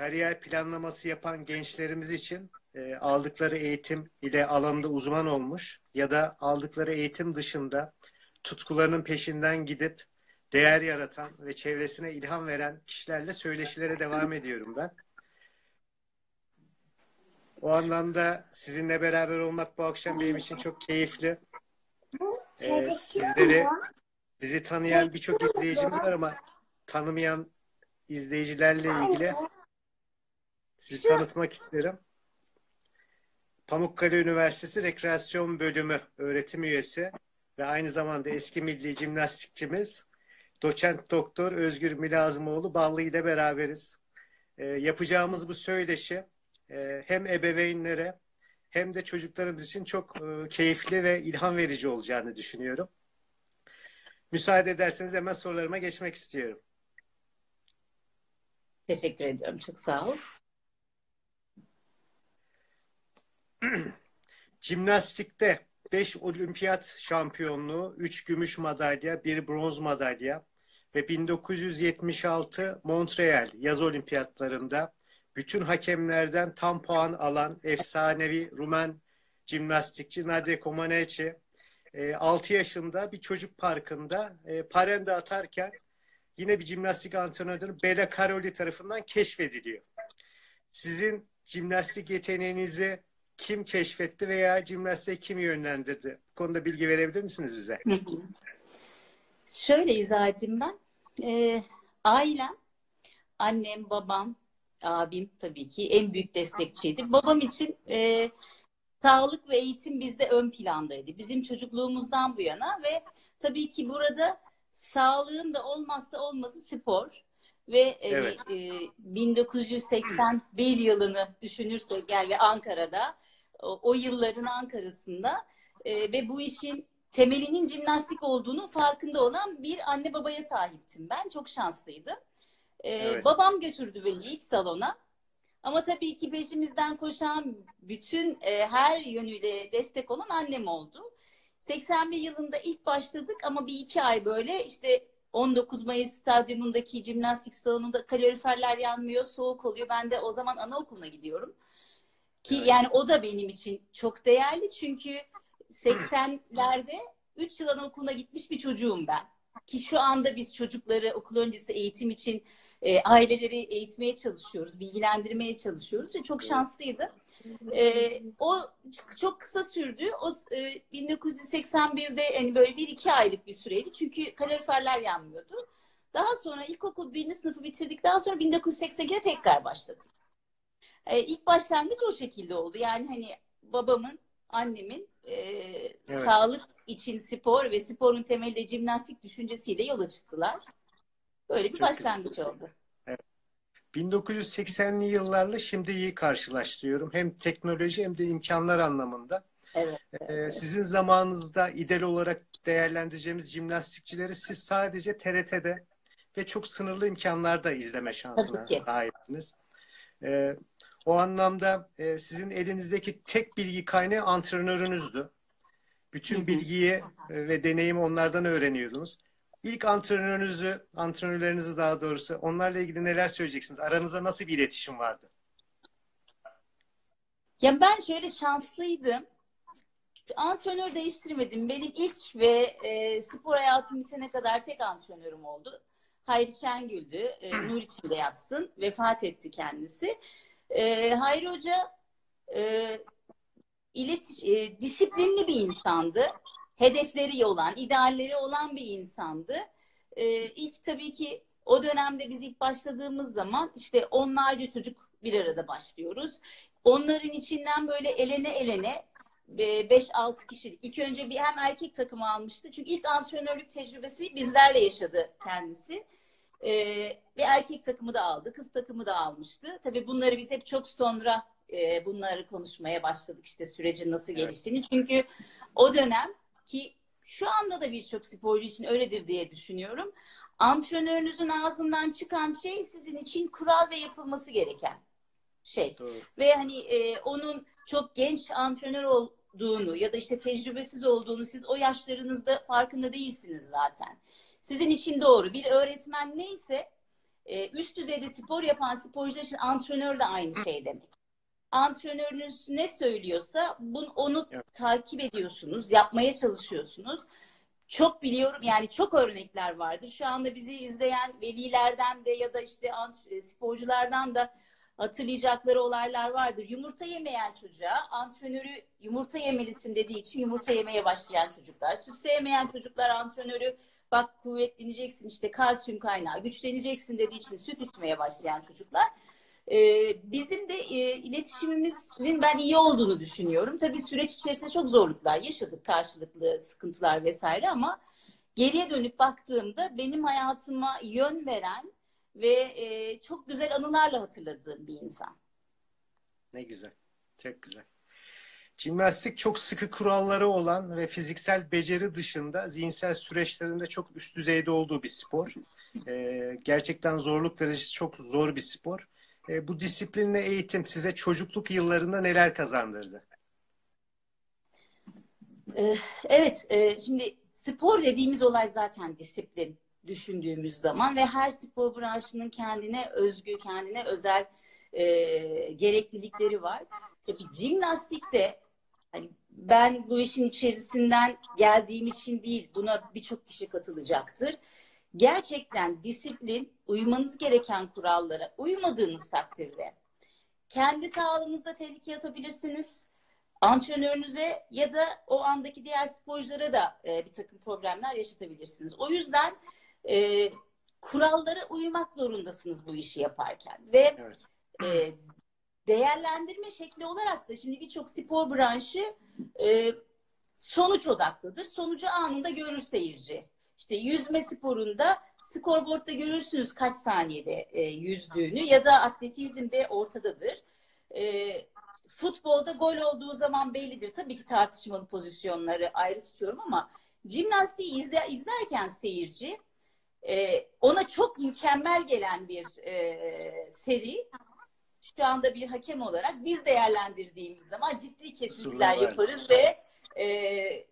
kariyer planlaması yapan gençlerimiz için e, aldıkları eğitim ile alanda uzman olmuş ya da aldıkları eğitim dışında tutkularının peşinden gidip değer yaratan ve çevresine ilham veren kişilerle söyleşilere devam ediyorum ben. O anlamda sizinle beraber olmak bu akşam benim için çok keyifli. Ee, sizleri, sizi tanıyan birçok izleyicimiz var ama tanımayan izleyicilerle ilgili sizi tanıtmak isterim. Pamukkale Üniversitesi Rekreasyon Bölümü öğretim üyesi ve aynı zamanda eski milli jimnastikçimiz doçent doktor Özgür Milazımoğlu Ballı ile beraberiz. E, yapacağımız bu söyleşi e, hem ebeveynlere hem de çocuklarımız için çok e, keyifli ve ilham verici olacağını düşünüyorum. Müsaade ederseniz hemen sorularıma geçmek istiyorum. Teşekkür ediyorum. Çok sağ ol. Jimnastikte 5 olimpiyat şampiyonluğu, 3 gümüş madalya, 1 bronz madalya ve 1976 Montreal yaz olimpiyatlarında bütün hakemlerden tam puan alan efsanevi Rumen jimnastikçi Nadia Comaneci 6 yaşında bir çocuk parkında e, parende atarken yine bir jimnastik antrenörü Bela Karoli tarafından keşfediliyor. Sizin jimnastik yeteneğinizi kim keşfetti veya jimnastiğe kim yönlendirdi? Bu konuda bilgi verebilir misiniz bize? Şöyle izah edeyim ben. Ee, ailem, annem, babam, abim tabii ki en büyük destekçiydi. Babam için e, sağlık ve eğitim bizde ön plandaydı. Bizim çocukluğumuzdan bu yana ve tabii ki burada sağlığın da olmazsa olmazı spor ve e, evet. e, 1981 yılını düşünürsek yani ve Ankara'da o, o yılların Ankara'sında e, ve bu işin temelinin jimnastik olduğunu farkında olan bir anne babaya sahiptim ben. Çok şanslıydım. Ee, evet. Babam götürdü beni ilk salona. Ama tabii ki peşimizden koşan bütün e, her yönüyle destek olan annem oldu. 81 yılında ilk başladık ama bir iki ay böyle işte 19 Mayıs stadyumundaki jimnastik salonunda kaloriferler yanmıyor, soğuk oluyor. Ben de o zaman anaokuluna gidiyorum. Ki evet. yani o da benim için çok değerli çünkü 80'lerde 3 yıl anaokuluna gitmiş bir çocuğum ben. Ki şu anda biz çocukları okul öncesi eğitim için e, aileleri eğitmeye çalışıyoruz, bilgilendirmeye çalışıyoruz ve çok şanslıydı. E, o çok kısa sürdü. O e, 1981'de yani böyle bir iki aylık bir süreydi. Çünkü kaloriferler yanmıyordu. Daha sonra ilkokul birinci sınıfı bitirdikten sonra 1982'de tekrar başladım. E, ilk başlangıç o şekilde oldu. Yani hani babamın, annemin e, evet. sağlık için spor ve sporun temelde jimnastik düşüncesiyle yola çıktılar. Böyle bir Çok başlangıç güzel. oldu. Evet. 1980'li yıllarla şimdi iyi karşılaştırıyorum. Hem teknoloji hem de imkanlar anlamında. Evet, evet. Ee, sizin zamanınızda ideal olarak değerlendireceğimiz jimnastikçileri siz sadece TRT'de ve çok sınırlı imkanlarda izleme şansına sahipsiniz. Ee, o anlamda e, sizin elinizdeki tek bilgi kaynağı antrenörünüzdü. Bütün bilgiyi e, ve deneyimi onlardan öğreniyordunuz. İlk antrenörünüzü, antrenörlerinizi daha doğrusu onlarla ilgili neler söyleyeceksiniz? Aranızda nasıl bir iletişim vardı? Ya ben şöyle şanslıydım. Antrenör değiştirmedim. Benim ilk ve e, spor hayatım bitene kadar tek antrenörüm oldu. Hayri Şengül'dü. E, nur içinde yatsın. Vefat etti kendisi. E, Hayri Hoca e, iletiş, e, disiplinli bir insandı. Hedefleri olan, idealleri olan bir insandı. E, ilk tabii ki o dönemde biz ilk başladığımız zaman işte onlarca çocuk bir arada başlıyoruz. Onların içinden böyle elene elene 5-6 kişi ilk önce bir hem erkek takımı almıştı. Çünkü ilk antrenörlük tecrübesi bizlerle yaşadı kendisi. Ee, ve erkek takımı da aldı, kız takımı da almıştı. Tabii bunları biz hep çok sonra e, bunları konuşmaya başladık işte sürecin nasıl evet. geliştiğini. Çünkü o dönem ki şu anda da birçok sporcu için öyledir diye düşünüyorum. Antrenörünüzün ağzından çıkan şey sizin için kural ve yapılması gereken şey. Doğru. Ve hani e, onun çok genç antrenör olduğunu ya da işte tecrübesiz olduğunu siz o yaşlarınızda farkında değilsiniz zaten. Sizin için doğru. Bir öğretmen neyse e, üst düzeyde spor yapan sporcular için antrenör de aynı şey demek. Antrenörünüz ne söylüyorsa bunu, onu Evet. takip ediyorsunuz, yapmaya çalışıyorsunuz. Çok biliyorum yani çok örnekler vardır. Şu anda bizi izleyen velilerden de ya da işte e, sporculardan da hatırlayacakları olaylar vardır. Yumurta yemeyen çocuğa antrenörü yumurta yemelisin dediği için yumurta yemeye başlayan çocuklar. Süt sevmeyen çocuklar antrenörü bak kuvvetleneceksin işte kalsiyum kaynağı güçleneceksin dediği için süt içmeye başlayan çocuklar. Ee, bizim de e, iletişimimizin ben iyi olduğunu düşünüyorum. Tabii süreç içerisinde çok zorluklar yaşadık, karşılıklı sıkıntılar vesaire ama geriye dönüp baktığımda benim hayatıma yön veren ve e, çok güzel anılarla hatırladığım bir insan. Ne güzel. Çok güzel. Jimnastik çok sıkı kuralları olan ve fiziksel beceri dışında zihinsel süreçlerinde çok üst düzeyde olduğu bir spor. Ee, gerçekten zorluk derecesi çok zor bir spor. Ee, bu disiplinle eğitim size çocukluk yıllarında neler kazandırdı? Ee, Evet, e, şimdi spor dediğimiz olay zaten disiplin düşündüğümüz zaman ve her spor branşının kendine özgü, kendine özel e, gereklilikleri var. Tabii jimnastikte hani ben bu işin içerisinden geldiğim için değil, buna birçok kişi katılacaktır. Gerçekten disiplin, uymanız gereken kurallara uymadığınız takdirde kendi sağlığınızda tehlikeye atabilirsiniz antrenörünüze ya da o andaki diğer sporculara da e, bir takım problemler yaşatabilirsiniz. O yüzden e, kurallara uymak zorundasınız bu işi yaparken ve Evet. e, değerlendirme şekli olarak da şimdi birçok spor branşı e, sonuç odaklıdır. Sonucu anında görür seyirci. İşte yüzme sporunda skorboardta görürsünüz kaç saniyede e, yüzdüğünü ya da atletizmde ortadadır. E, futbolda gol olduğu zaman bellidir. Tabii ki tartışmalı pozisyonları ayrı tutuyorum ama jimnastiği izle, izlerken seyirci e, ona çok mükemmel gelen bir e, seri şu anda bir hakem olarak biz değerlendirdiğimiz zaman ciddi kesintiler yaparız ve e,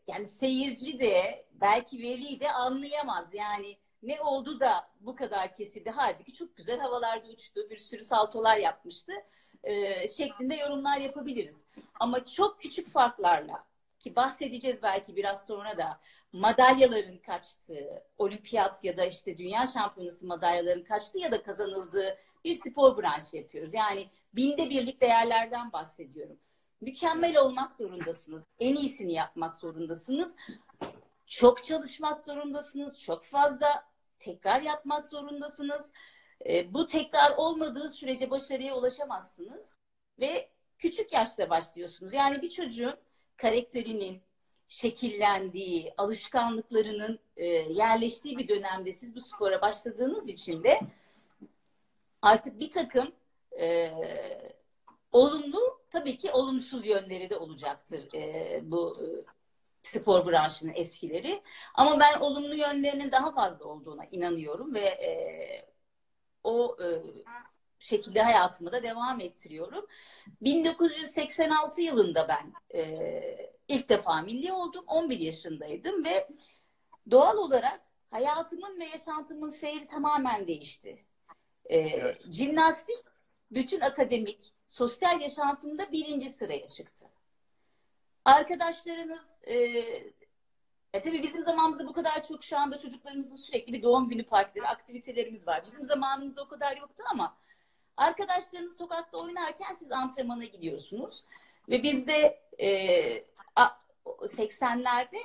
yani seyirci de belki veli de anlayamaz. Yani ne oldu da bu kadar kesildi. Halbuki çok güzel havalarda uçtu. Bir sürü saltolar yapmıştı. E, şeklinde yorumlar yapabiliriz. Ama çok küçük farklarla ki bahsedeceğiz belki biraz sonra da madalyaların kaçtığı, olimpiyat ya da işte dünya şampiyonası madalyaların kaçtığı ya da kazanıldığı bir spor branşı yapıyoruz. Yani binde birlik değerlerden bahsediyorum. Mükemmel olmak zorundasınız. En iyisini yapmak zorundasınız. Çok çalışmak zorundasınız. Çok fazla tekrar yapmak zorundasınız. E, bu tekrar olmadığı sürece başarıya ulaşamazsınız. Ve küçük yaşta başlıyorsunuz. Yani bir çocuğun karakterinin şekillendiği, alışkanlıklarının e, yerleştiği bir dönemde siz bu spora başladığınız için de artık bir takım e, olumlu tabii ki olumsuz yönleri de olacaktır e, bu e, spor branşının eskileri. Ama ben olumlu yönlerinin daha fazla olduğuna inanıyorum ve e, o e, şekilde hayatımı da devam ettiriyorum. 1986 yılında ben e, ilk defa milli oldum. 11 yaşındaydım ve doğal olarak hayatımın ve yaşantımın seyri tamamen değişti. E, Evet. Jimnastik bütün akademik, sosyal yaşantımda birinci sıraya çıktı. Arkadaşlarınız e, e tabii bizim zamanımızda bu kadar çok şu anda çocuklarımızın sürekli bir doğum günü partileri, aktivitelerimiz var. Bizim zamanımızda o kadar yoktu ama arkadaşlarınız sokakta oynarken siz antrenmana gidiyorsunuz. Ve bizde e, a- 80'lerde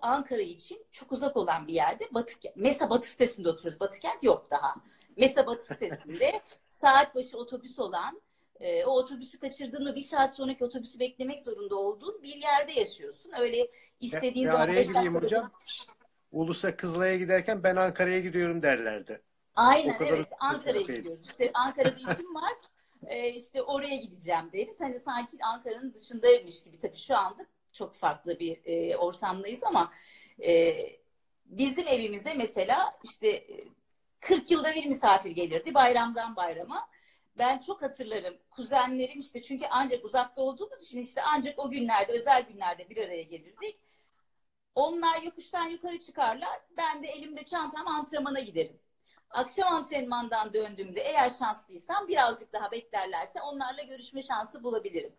Ankara için çok uzak olan bir yerde Batı, Mesa Batı sitesinde oturuyoruz. Batı kent yok daha. Mesa Batı sitesinde saat başı otobüs olan e, o otobüsü kaçırdığında bir saat sonraki otobüsü beklemek zorunda olduğun bir yerde yaşıyorsun. Öyle istediğin Ve zaman araya gireyim hocam. Ulus'a Kızılay'a giderken ben Ankara'ya gidiyorum derlerdi. Aynen evet Ankara'ya gidiyoruz. İşte Ankara'da işim var. Ee, işte oraya gideceğim deriz. Hani sanki Ankara'nın dışındaymış gibi. Tabii şu anda çok farklı bir e, ortamdayız ama e, bizim evimize mesela işte e, 40 yılda bir misafir gelirdi bayramdan bayrama. Ben çok hatırlarım. Kuzenlerim işte çünkü ancak uzakta olduğumuz için işte ancak o günlerde özel günlerde bir araya gelirdik. Onlar yokuştan yukarı çıkarlar. Ben de elimde çantam antrenmana giderim. Akşam antrenmandan döndüğümde eğer şanslıysam birazcık daha beklerlerse onlarla görüşme şansı bulabilirim.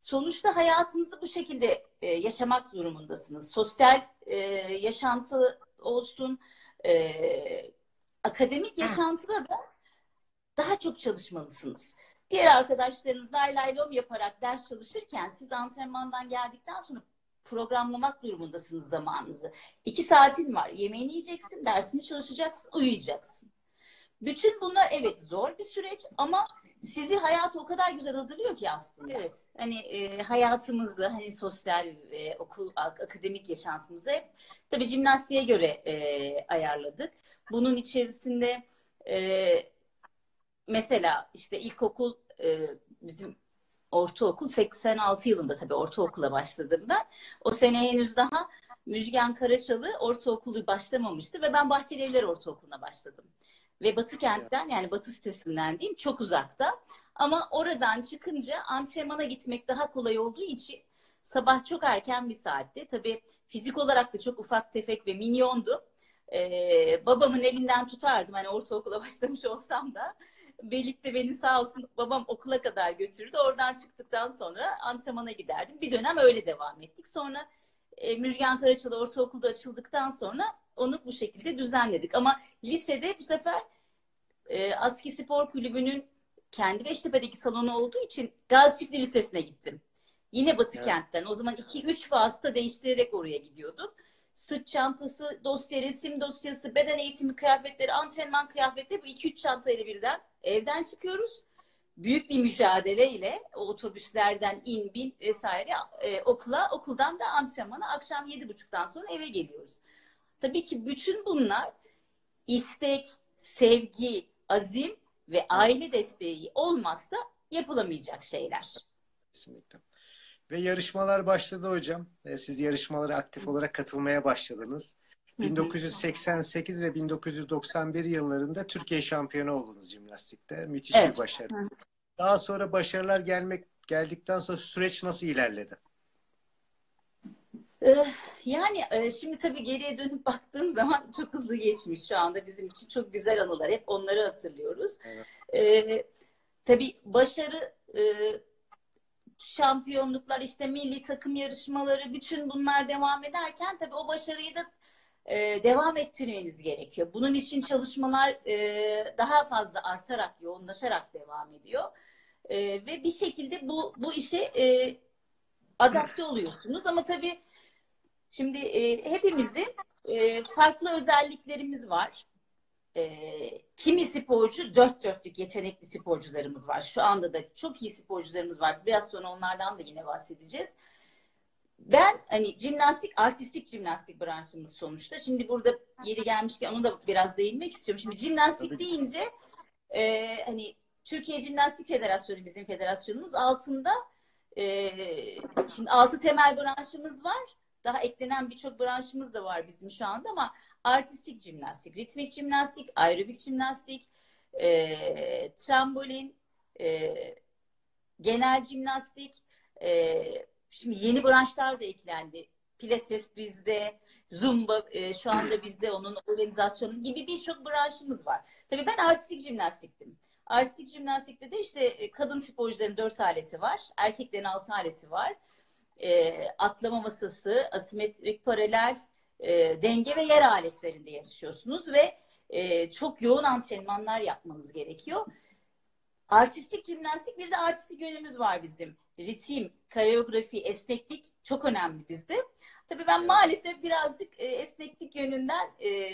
Sonuçta hayatınızı bu şekilde e, yaşamak durumundasınız. Sosyal e, yaşantı olsun, e, akademik yaşantıda da daha çok çalışmalısınız. Diğer arkadaşlarınız lay lay lom yaparak ders çalışırken siz antrenmandan geldikten sonra programlamak durumundasınız zamanınızı. İki saatin var. Yemeğini yiyeceksin, dersini çalışacaksın, uyuyacaksın. Bütün bunlar evet zor bir süreç ama sizi hayata o kadar güzel hazırlıyor ki aslında. Evet. Hani e, hayatımızı, hani sosyal, e, okul, akademik yaşantımızı hep tabii jimnastiğe göre e, ayarladık. Bunun içerisinde e, mesela işte ilkokul e, bizim ortaokul 86 yılında tabii ortaokula başladım ben. O sene henüz daha Müjgan Karaçalı ortaokulu başlamamıştı ve ben Bahçelievler Ortaokulu'na başladım. Ve Batı kentten yani Batı sitesinden diyeyim çok uzakta. Ama oradan çıkınca antrenmana gitmek daha kolay olduğu için sabah çok erken bir saatte tabii fizik olarak da çok ufak tefek ve minyondu. Ee, babamın elinden tutardım hani ortaokula başlamış olsam da birlikte beni sağ olsun babam okula kadar götürdü. Oradan çıktıktan sonra antrenmana giderdim. Bir dönem öyle devam ettik. Sonra e, Müjgan Karaçalı Ortaokul'da açıldıktan sonra onu bu şekilde düzenledik. Ama lisede bu sefer e, Aski Spor Kulübü'nün kendi Beştepe'deki salonu olduğu için Gazi Lisesi'ne gittim. Yine Batı evet. kentten. O zaman 2-3 vasıta değiştirerek oraya gidiyordum sırt çantası, dosya, resim dosyası, beden eğitimi kıyafetleri, antrenman kıyafetleri bu iki üç çantayla birden evden çıkıyoruz. Büyük bir mücadeleyle o otobüslerden in bin vesaire e, okula, okuldan da antrenmana akşam yedi buçuktan sonra eve geliyoruz. Tabii ki bütün bunlar istek, sevgi, azim ve aile desteği olmazsa yapılamayacak şeyler. Kesinlikle. Ve yarışmalar başladı hocam. Siz yarışmalara aktif olarak katılmaya başladınız. 1988 ve 1991 yıllarında Türkiye şampiyonu oldunuz jimnastikte. Müthiş evet. bir başarı. Daha sonra başarılar gelmek geldikten sonra süreç nasıl ilerledi? Eh, yani e, şimdi tabii geriye dönüp baktığım zaman çok hızlı geçmiş şu anda bizim için çok güzel anılar. Hep onları hatırlıyoruz. Evet. Ee, tabii başarı e, şampiyonluklar, işte milli takım yarışmaları, bütün bunlar devam ederken tabii o başarıyı da e, devam ettirmeniz gerekiyor. Bunun için çalışmalar e, daha fazla artarak, yoğunlaşarak devam ediyor. E, ve bir şekilde bu bu işe e, adapte oluyorsunuz. Ama tabii şimdi e, hepimizin e, farklı özelliklerimiz var e, kimi sporcu dört dörtlük yetenekli sporcularımız var. Şu anda da çok iyi sporcularımız var. Biraz sonra onlardan da yine bahsedeceğiz. Ben hani jimnastik, artistik jimnastik branşımız sonuçta. Şimdi burada yeri gelmişken onu da biraz değinmek istiyorum. Şimdi jimnastik deyince e, hani Türkiye Jimnastik Federasyonu bizim federasyonumuz altında e, şimdi altı temel branşımız var. Daha eklenen birçok branşımız da var bizim şu anda ama artistik jimnastik, ritmik jimnastik, aerobik jimnastik, e, trambolin, e, genel jimnastik, e, şimdi yeni branşlar da eklendi. Pilates bizde, Zumba e, şu anda bizde onun organizasyonu gibi birçok branşımız var. Tabii ben artistik jimnastiktim. Artistik jimnastikte de işte e, kadın sporcuların dört aleti var. Erkeklerin altı aleti var. E, atlama masası, asimetrik paralel, e, denge ve yer aletlerinde yarışıyorsunuz ve e, çok yoğun antrenmanlar yapmanız gerekiyor. Artistik jimnastik bir de artistik yönümüz var bizim. Ritim, koreografi, esneklik çok önemli bizde. Tabii ben evet. maalesef birazcık e, esneklik yönünden e,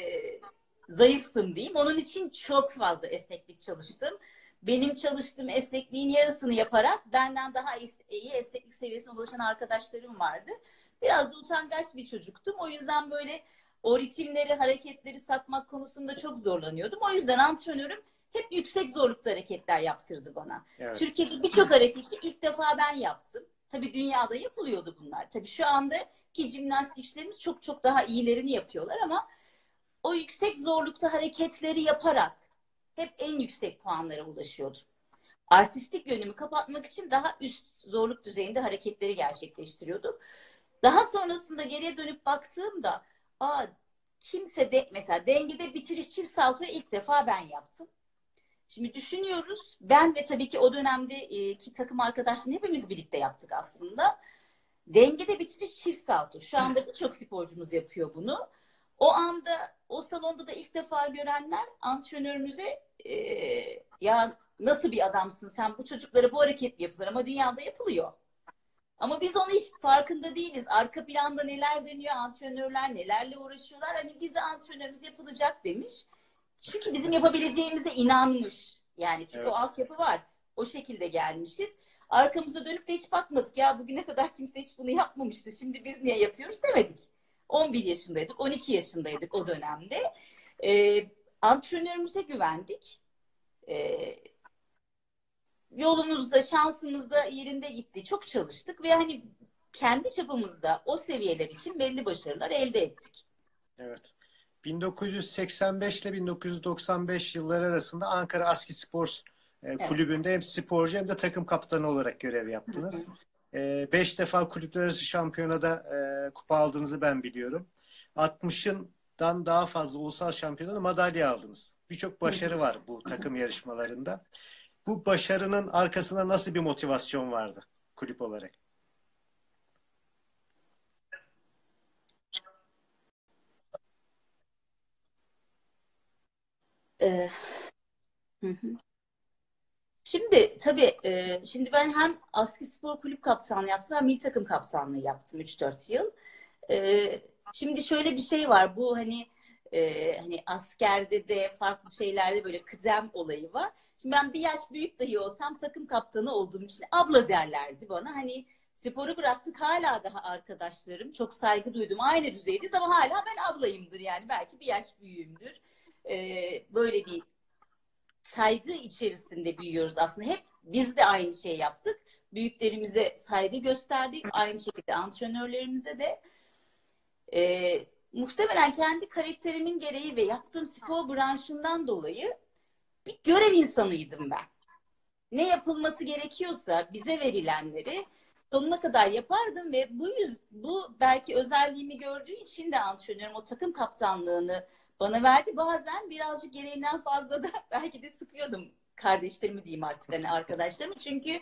zayıftım diyeyim. Onun için çok fazla esneklik çalıştım. Benim çalıştığım esnekliğin yarısını yaparak benden daha iyi esneklik seviyesine ulaşan arkadaşlarım vardı. Biraz da utangaç bir çocuktum. O yüzden böyle o ritimleri, hareketleri satmak konusunda çok zorlanıyordum. O yüzden antrenörüm hep yüksek zorlukta hareketler yaptırdı bana. Evet. Türkiye'de birçok hareketi ilk defa ben yaptım. Tabii dünyada yapılıyordu bunlar. Tabii şu anda ki jimnastikçilerimiz çok çok daha iyilerini yapıyorlar ama o yüksek zorlukta hareketleri yaparak hep en yüksek puanlara ulaşıyordum. Artistik yönümü kapatmak için daha üst zorluk düzeyinde hareketleri gerçekleştiriyorduk. Daha sonrasında geriye dönüp baktığımda aa kimse de mesela dengede bitiriş çift saltoyu ilk defa ben yaptım. Şimdi düşünüyoruz. Ben ve tabii ki o dönemdeki takım arkadaşlarım hepimiz birlikte yaptık aslında. Dengede bitiriş çift salto. Şu anda birçok sporcumuz yapıyor bunu. O anda o salonda da ilk defa görenler antrenörümüze e, ya nasıl bir adamsın sen bu çocuklara bu hareket mi yapılır ama dünyada yapılıyor. Ama biz onu hiç farkında değiliz. Arka planda neler dönüyor, antrenörler nelerle uğraşıyorlar. Hani bize antrenörümüz yapılacak demiş. Çünkü bizim yapabileceğimize inanmış. Yani çünkü Evet. o altyapı var. O şekilde gelmişiz. Arkamıza dönüp de hiç bakmadık. Ya bugüne kadar kimse hiç bunu yapmamıştı. Şimdi biz niye yapıyoruz demedik. 11 yaşındaydık, 12 yaşındaydık o dönemde. Ee, antrenörümüze güvendik. Ee, yolumuzda, şansımızda yerinde gitti. Çok çalıştık ve hani kendi çapımızda o seviyeler için belli başarılar elde ettik. Evet. 1985 ile 1995 yılları arasında Ankara Aski Spor e, Kulübü'nde hem sporcu hem de takım kaptanı olarak görev yaptınız. E, beş defa kulüpler arası şampiyonada e, kupa aldığınızı ben biliyorum. 60'ından daha fazla ulusal şampiyonada madalya aldınız. Birçok başarı var bu takım yarışmalarında. Bu başarının arkasında nasıl bir motivasyon vardı kulüp olarak? Ee, hı hı. Şimdi tabii e, şimdi ben hem Aski Spor Kulüp kaptanlığı yaptım hem milli takım kaptanlığı yaptım 3-4 yıl. E, şimdi şöyle bir şey var bu hani e, hani askerde de farklı şeylerde böyle kıdem olayı var. Şimdi ben bir yaş büyük dahi olsam takım kaptanı olduğum için abla derlerdi bana. Hani sporu bıraktık hala daha arkadaşlarım çok saygı duydum aynı düzeydeyiz ama hala ben ablayımdır yani belki bir yaş büyüğümdür. E, böyle bir saygı içerisinde büyüyoruz aslında. Hep biz de aynı şeyi yaptık. Büyüklerimize saygı gösterdik. Aynı şekilde antrenörlerimize de. Ee, muhtemelen kendi karakterimin gereği ve yaptığım spor branşından dolayı bir görev insanıydım ben. Ne yapılması gerekiyorsa bize verilenleri sonuna kadar yapardım ve bu yüz bu belki özelliğimi gördüğü için de antrenörüm o takım kaptanlığını bana verdi. Bazen birazcık gereğinden fazla da belki de sıkıyordum kardeşlerimi diyeyim artık hani arkadaşlarımı. Çünkü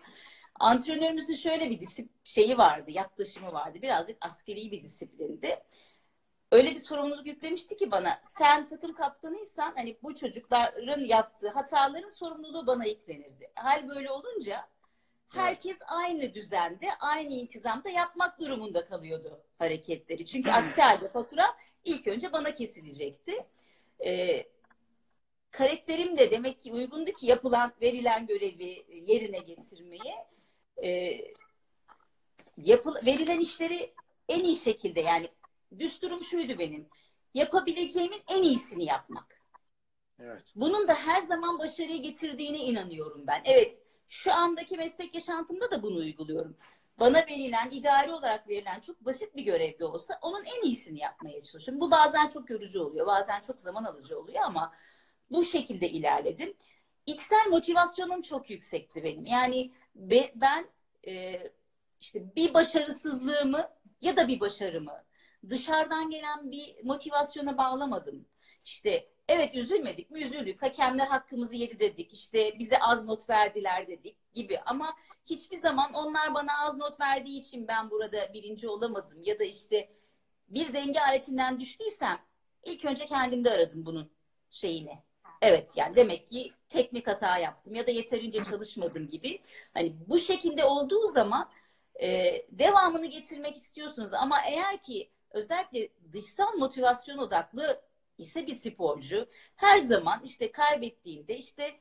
antrenörümüzün şöyle bir disip şeyi vardı, yaklaşımı vardı. Birazcık askeri bir disiplindi. Öyle bir sorumluluk yüklemişti ki bana. Sen takım kaptanıysan hani bu çocukların yaptığı hataların sorumluluğu bana yüklenirdi. Hal böyle olunca herkes aynı düzende, aynı intizamda yapmak durumunda kalıyordu hareketleri. Çünkü aksi halde fatura ilk önce bana kesilecekti. Ee, karakterim de demek ki uygundu ki yapılan, verilen görevi yerine getirmeye. Ee, yapıl verilen işleri en iyi şekilde yani düsturum şuydu benim. Yapabileceğimin en iyisini yapmak. Evet. Bunun da her zaman başarıya getirdiğine inanıyorum ben. Evet, şu andaki meslek yaşantımda da bunu uyguluyorum. Bana verilen, idari olarak verilen çok basit bir görev de olsa onun en iyisini yapmaya çalışıyorum. Bu bazen çok yorucu oluyor, bazen çok zaman alıcı oluyor ama bu şekilde ilerledim. İçsel motivasyonum çok yüksekti benim. Yani be, ben e, işte bir başarısızlığımı ya da bir başarımı dışarıdan gelen bir motivasyona bağlamadım. İşte evet üzülmedik mi üzüldük. Hakemler hakkımızı yedi dedik. İşte bize az not verdiler dedik gibi. Ama hiçbir zaman onlar bana az not verdiği için ben burada birinci olamadım. Ya da işte bir denge aletinden düştüysem ilk önce kendimde aradım bunun şeyini. Evet yani demek ki teknik hata yaptım ya da yeterince çalışmadım gibi. Hani bu şekilde olduğu zaman e, devamını getirmek istiyorsunuz. Ama eğer ki özellikle dışsal motivasyon odaklı ise bir sporcu her zaman işte kaybettiğinde işte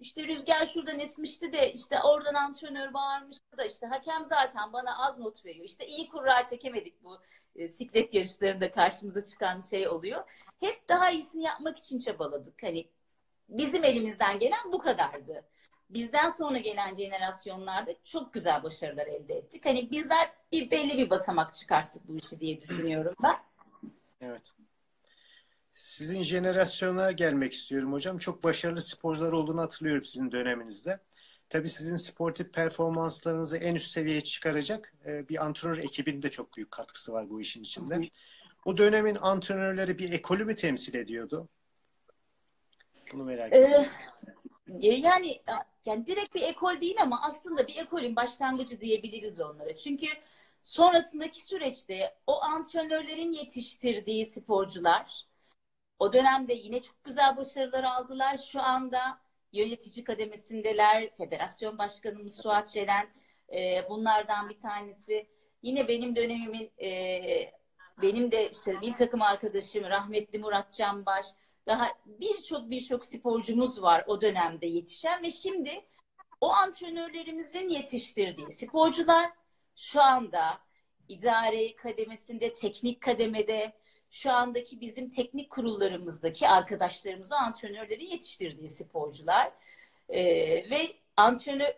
işte rüzgar şuradan esmişti de işte oradan antrenör bağırmıştı da işte hakem zaten bana az not veriyor. İşte iyi kurra çekemedik bu e, siklet yarışlarında karşımıza çıkan şey oluyor. Hep daha iyisini yapmak için çabaladık. Hani bizim elimizden gelen bu kadardı. Bizden sonra gelen jenerasyonlarda çok güzel başarılar elde ettik. Hani bizler bir belli bir basamak çıkarttık bu işi diye düşünüyorum ben. Evet. Sizin jenerasyona gelmek istiyorum hocam. Çok başarılı sporcular olduğunu hatırlıyorum sizin döneminizde. Tabii sizin sportif performanslarınızı en üst seviyeye çıkaracak e, bir antrenör ekibinin de çok büyük katkısı var bu işin içinde. o dönemin antrenörleri bir ekolü mü temsil ediyordu? Bunu merak ediyorum. Ee, yani yani direkt bir ekol değil ama aslında bir ekolün başlangıcı diyebiliriz onlara. Çünkü sonrasındaki süreçte o antrenörlerin yetiştirdiği sporcular o dönemde yine çok güzel başarılar aldılar. Şu anda yönetici kademesindeler. Federasyon Başkanımız Suat Ceren e, bunlardan bir tanesi. Yine benim dönemimin e, benim de işte bir takım arkadaşım rahmetli Murat Canbaş daha birçok birçok sporcumuz var o dönemde yetişen ve şimdi o antrenörlerimizin yetiştirdiği sporcular şu anda idare kademesinde, teknik kademede şu andaki bizim teknik kurullarımızdaki arkadaşlarımız, antrenörleri yetiştirdiği sporcular. Ee, ve antrenör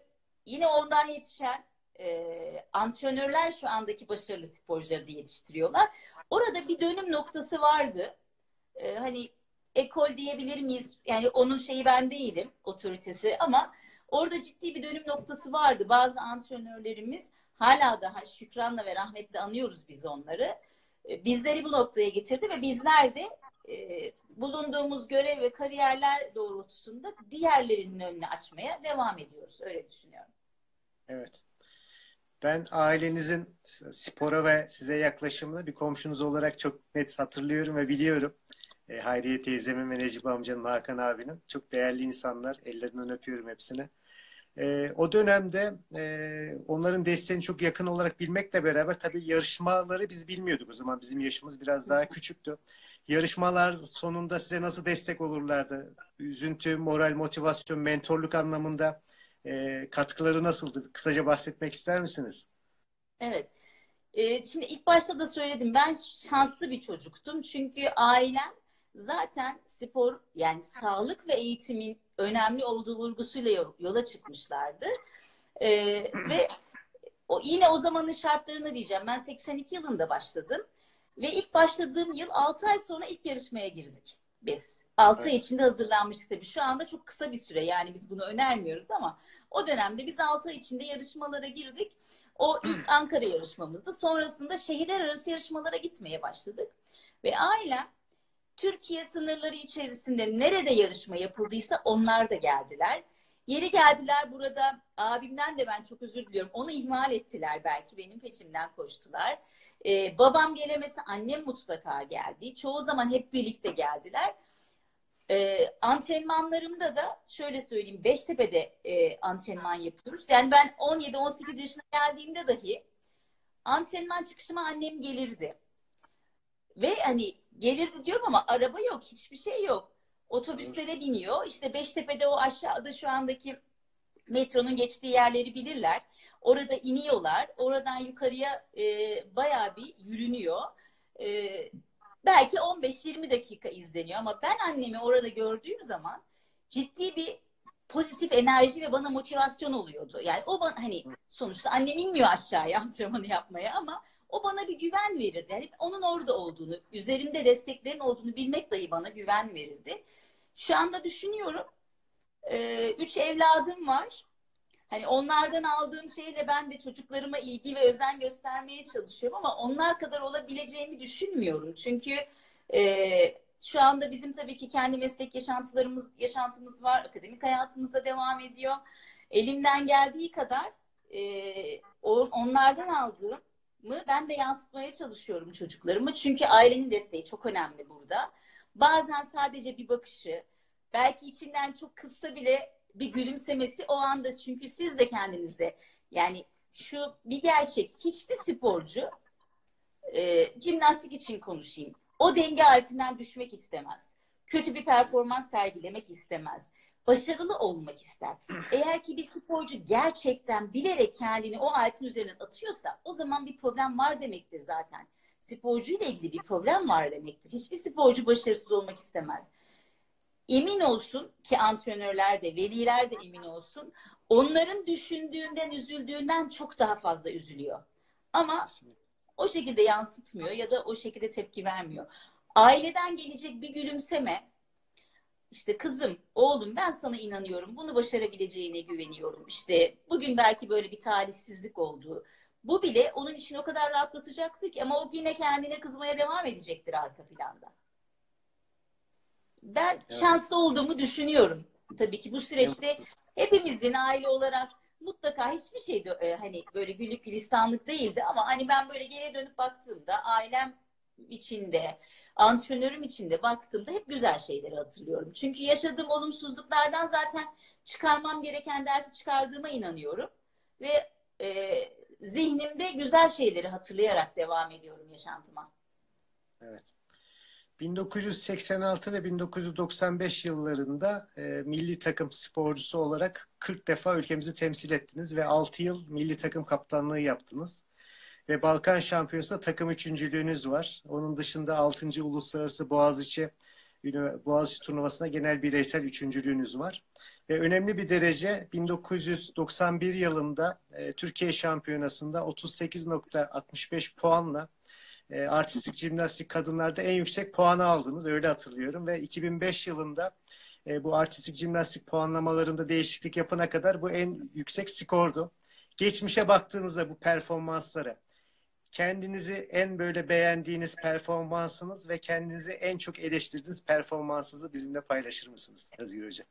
yine ondan yetişen e, antrenörler şu andaki başarılı sporcuları da yetiştiriyorlar. Orada bir dönüm noktası vardı. Ee, hani ekol diyebilir miyiz? Yani onun şeyi ben değilim, otoritesi ama orada ciddi bir dönüm noktası vardı. Bazı antrenörlerimiz hala daha şükranla ve rahmetle anıyoruz biz onları. Ee, bizleri bu noktaya getirdi ve bizler de e, bulunduğumuz görev ve kariyerler doğrultusunda diğerlerinin önünü açmaya devam ediyoruz. Öyle düşünüyorum. Evet. Ben ailenizin spora ve size yaklaşımını bir komşunuz olarak çok net hatırlıyorum ve biliyorum. E, Hayriye teyzemin ve Necip amcanın, Hakan abinin. Çok değerli insanlar. Ellerinden öpüyorum hepsini. E, o dönemde e, onların desteğini çok yakın olarak bilmekle beraber tabii yarışmaları biz bilmiyorduk o zaman. Bizim yaşımız biraz daha küçüktü. Yarışmalar sonunda size nasıl destek olurlardı? Üzüntü, moral, motivasyon, mentorluk anlamında e, katkıları nasıldı? Kısaca bahsetmek ister misiniz? Evet. E, şimdi ilk başta da söyledim. Ben şanslı bir çocuktum. Çünkü ailem zaten spor yani sağlık ve eğitimin önemli olduğu vurgusuyla yola çıkmışlardı. E, ve o yine o zamanın şartlarını diyeceğim. Ben 82 yılında başladım. Ve ilk başladığım yıl 6 ay sonra ilk yarışmaya girdik biz. 6 evet. ay içinde hazırlanmıştık tabii. Şu anda çok kısa bir süre yani biz bunu önermiyoruz ama o dönemde biz 6 ay içinde yarışmalara girdik. O ilk Ankara yarışmamızdı. Sonrasında şehirler arası yarışmalara gitmeye başladık. Ve ailem Türkiye sınırları içerisinde nerede yarışma yapıldıysa onlar da geldiler. Yeri geldiler burada abimden de ben çok özür diliyorum. Onu ihmal ettiler belki benim peşimden koştular. Ee, babam gelemesi annem mutlaka geldi. Çoğu zaman hep birlikte geldiler. Ee, antrenmanlarımda da şöyle söyleyeyim Beştepe'de e, antrenman yapıyoruz. Yani ben 17-18 yaşına geldiğimde dahi antrenman çıkışıma annem gelirdi. Ve hani gelirdi diyorum ama araba yok, hiçbir şey yok. Otobüslere biniyor. İşte Beştepe'de o aşağıda şu andaki metronun geçtiği yerleri bilirler. Orada iniyorlar. Oradan yukarıya e, bayağı bir yürünüyor. E, belki 15-20 dakika izleniyor ama ben annemi orada gördüğüm zaman ciddi bir pozitif enerji ve bana motivasyon oluyordu. Yani o bana hani sonuçta annem inmiyor aşağıya antrenmanı yapmaya ama o bana bir güven verirdi. Yani onun orada olduğunu, üzerimde desteklerin olduğunu bilmek dahi bana güven verirdi. Şu anda düşünüyorum. Üç evladım var. Hani onlardan aldığım şeyle ben de çocuklarıma ilgi ve özen göstermeye çalışıyorum ama onlar kadar olabileceğimi düşünmüyorum. Çünkü şu anda bizim tabii ki kendi meslek yaşantılarımız yaşantımız var. Akademik hayatımızda devam ediyor. Elimden geldiği kadar onlardan aldığım mı ben de yansıtmaya çalışıyorum çocuklarımı. Çünkü ailenin desteği çok önemli burada. Bazen sadece bir bakışı, belki içinden çok kısa bile bir gülümsemesi o anda çünkü siz de kendinizde yani şu bir gerçek hiçbir sporcu e, jimnastik için konuşayım. O denge aletinden düşmek istemez. Kötü bir performans sergilemek istemez başarılı olmak ister. Eğer ki bir sporcu gerçekten bilerek kendini o aletin üzerinden atıyorsa o zaman bir problem var demektir zaten. Sporcuyla ilgili bir problem var demektir. Hiçbir sporcu başarısız olmak istemez. Emin olsun ki antrenörler de, veliler de emin olsun. Onların düşündüğünden, üzüldüğünden çok daha fazla üzülüyor. Ama o şekilde yansıtmıyor ya da o şekilde tepki vermiyor. Aileden gelecek bir gülümseme, işte kızım, oğlum ben sana inanıyorum. Bunu başarabileceğine güveniyorum. İşte bugün belki böyle bir talihsizlik oldu. Bu bile onun için o kadar rahatlatacaktı ki ama o yine kendine kızmaya devam edecektir arka planda. Ben Evet. şanslı olduğumu düşünüyorum. Tabii ki bu süreçte hepimizin aile olarak mutlaka hiçbir şey de, e, hani böyle güllük gülistanlık değildi ama hani ben böyle geriye dönüp baktığımda ailem içinde, antrenörüm içinde baktığımda hep güzel şeyleri hatırlıyorum. Çünkü yaşadığım olumsuzluklardan zaten çıkarmam gereken dersi çıkardığıma inanıyorum. Ve e, zihnimde güzel şeyleri hatırlayarak devam ediyorum yaşantıma. Evet. 1986 ve 1995 yıllarında e, milli takım sporcusu olarak 40 defa ülkemizi temsil ettiniz ve 6 yıl milli takım kaptanlığı yaptınız. Ve Balkan Şampiyonası'nda takım üçüncülüğünüz var. Onun dışında 6. Uluslararası Boğaziçi Boğaziçi turnuvasında genel bireysel üçüncülüğünüz var. Ve önemli bir derece 1991 yılında e, Türkiye Şampiyonası'nda 38.65 puanla e, artistik jimnastik kadınlarda en yüksek puanı aldınız. Öyle hatırlıyorum. Ve 2005 yılında e, bu artistik jimnastik puanlamalarında değişiklik yapana kadar bu en yüksek skordu. Geçmişe baktığınızda bu performanslara kendinizi en böyle beğendiğiniz performansınız ve kendinizi en çok eleştirdiğiniz performansınızı bizimle paylaşır mısınız Özgür Hoca?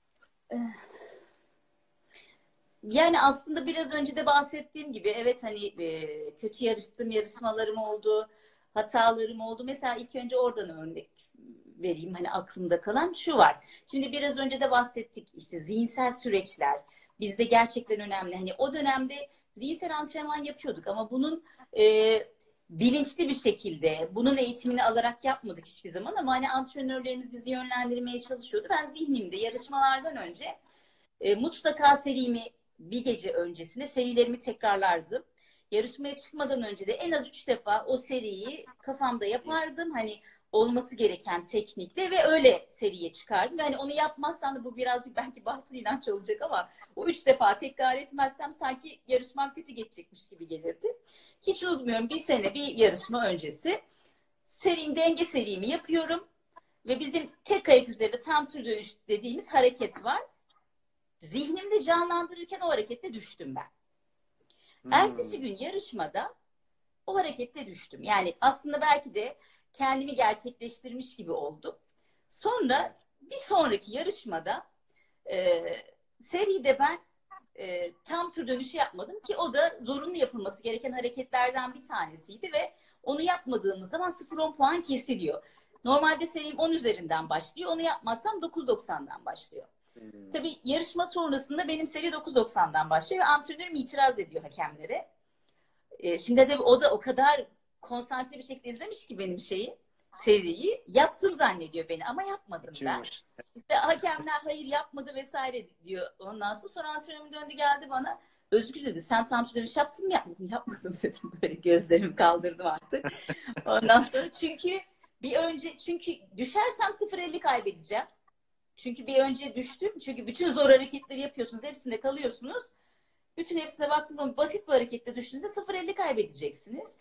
Yani aslında biraz önce de bahsettiğim gibi evet hani e, kötü yarıştığım yarışmalarım oldu, hatalarım oldu. Mesela ilk önce oradan örnek vereyim hani aklımda kalan şu var. Şimdi biraz önce de bahsettik işte zihinsel süreçler bizde gerçekten önemli. Hani o dönemde zihinsel antrenman yapıyorduk ama bunun e, bilinçli bir şekilde bunun eğitimini alarak yapmadık hiçbir zaman ama hani antrenörlerimiz bizi yönlendirmeye çalışıyordu. Ben zihnimde yarışmalardan önce e, mutlaka serimi bir gece öncesinde serilerimi tekrarlardım. Yarışmaya çıkmadan önce de en az üç defa o seriyi kafamda yapardım. Hani olması gereken teknikle ve öyle seriye çıkardım. Yani onu yapmazsam da bu birazcık belki batıl inanç olacak ama o üç defa tekrar etmezsem sanki yarışmam kötü geçecekmiş gibi gelirdi. Hiç unutmuyorum bir sene bir yarışma öncesi serim denge serimi yapıyorum ve bizim tek ayak üzerinde tam tür dönüş dediğimiz hareket var. Zihnimde canlandırırken o harekette düştüm ben. Hmm. Ertesi gün yarışmada o harekette düştüm. Yani aslında belki de kendimi gerçekleştirmiş gibi oldum. Sonra bir sonraki yarışmada e, seride ben e, tam tur dönüşü yapmadım ki o da zorunlu yapılması gereken hareketlerden bir tanesiydi ve onu yapmadığımız zaman 0-10 puan kesiliyor. Normalde serim 10 üzerinden başlıyor. Onu yapmazsam 9.90'dan başlıyor. Hmm. Tabii yarışma sonrasında benim seri 9.90'dan başlıyor ve antrenörüm itiraz ediyor hakemlere. E, şimdi de o da o kadar konsantre bir şekilde izlemiş ki benim şeyi, seriyi. Yaptım zannediyor beni ama yapmadım ben. Kaçırmış. İşte hakemler hayır yapmadı vesaire diyor. Ondan sonra, sonra antrenörüm döndü geldi bana. Özgür dedi sen tam dönüş yaptın mı yapmadın yapmadım dedim böyle gözlerimi kaldırdım artık. Ondan sonra çünkü bir önce çünkü düşersem 0.50 kaybedeceğim. Çünkü bir önce düştüm. Çünkü bütün zor hareketleri yapıyorsunuz. Hepsinde kalıyorsunuz. Bütün hepsine baktığınız zaman basit bir harekette düştüğünüzde 0.50 kaybedeceksiniz.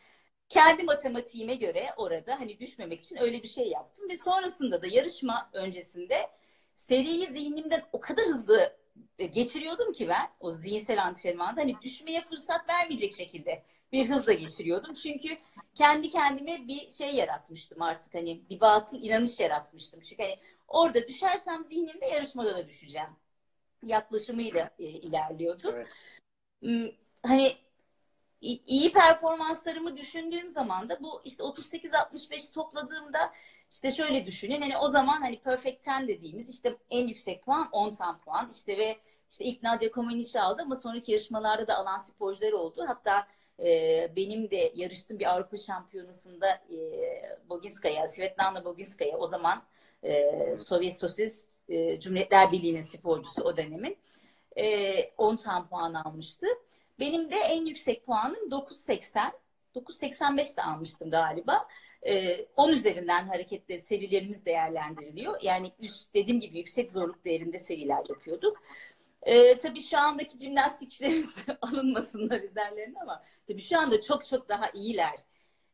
Kendi matematiğime göre orada hani düşmemek için öyle bir şey yaptım. Ve sonrasında da yarışma öncesinde seriyi zihnimden o kadar hızlı geçiriyordum ki ben o zihinsel antrenmanda hani düşmeye fırsat vermeyecek şekilde bir hızla geçiriyordum. Çünkü kendi kendime bir şey yaratmıştım artık hani bir batıl inanış yaratmıştım. Çünkü hani orada düşersem zihnimde yarışmada da düşeceğim. Yaklaşımıyla e, ilerliyordum. Evet. Hmm, Hani iyi performanslarımı düşündüğüm zaman da bu işte 38-65 topladığımda işte şöyle düşünün hani o zaman hani perfect 10 dediğimiz işte en yüksek puan 10 tam puan işte ve işte ilk Nadia Comaneci aldı ama sonraki yarışmalarda da alan sporcular oldu. Hatta e, benim de yarıştığım bir Avrupa Şampiyonası'nda e, Boginskaya, Svetlana Boginskaya o zaman e, Sovyet Sosyalist e, Cumhuriyetler Birliği'nin sporcusu o dönemin e, 10 tam puan almıştı. Benim de en yüksek puanım 9.80. 9.85 de almıştım galiba. Ee, 10 üzerinden hareketleri, serilerimiz değerlendiriliyor. Yani üst, dediğim gibi yüksek zorluk değerinde seriler yapıyorduk. Ee, tabii şu andaki jimnastikçilerimiz alınmasınlar üzerlerine ama tabii şu anda çok çok daha iyiler.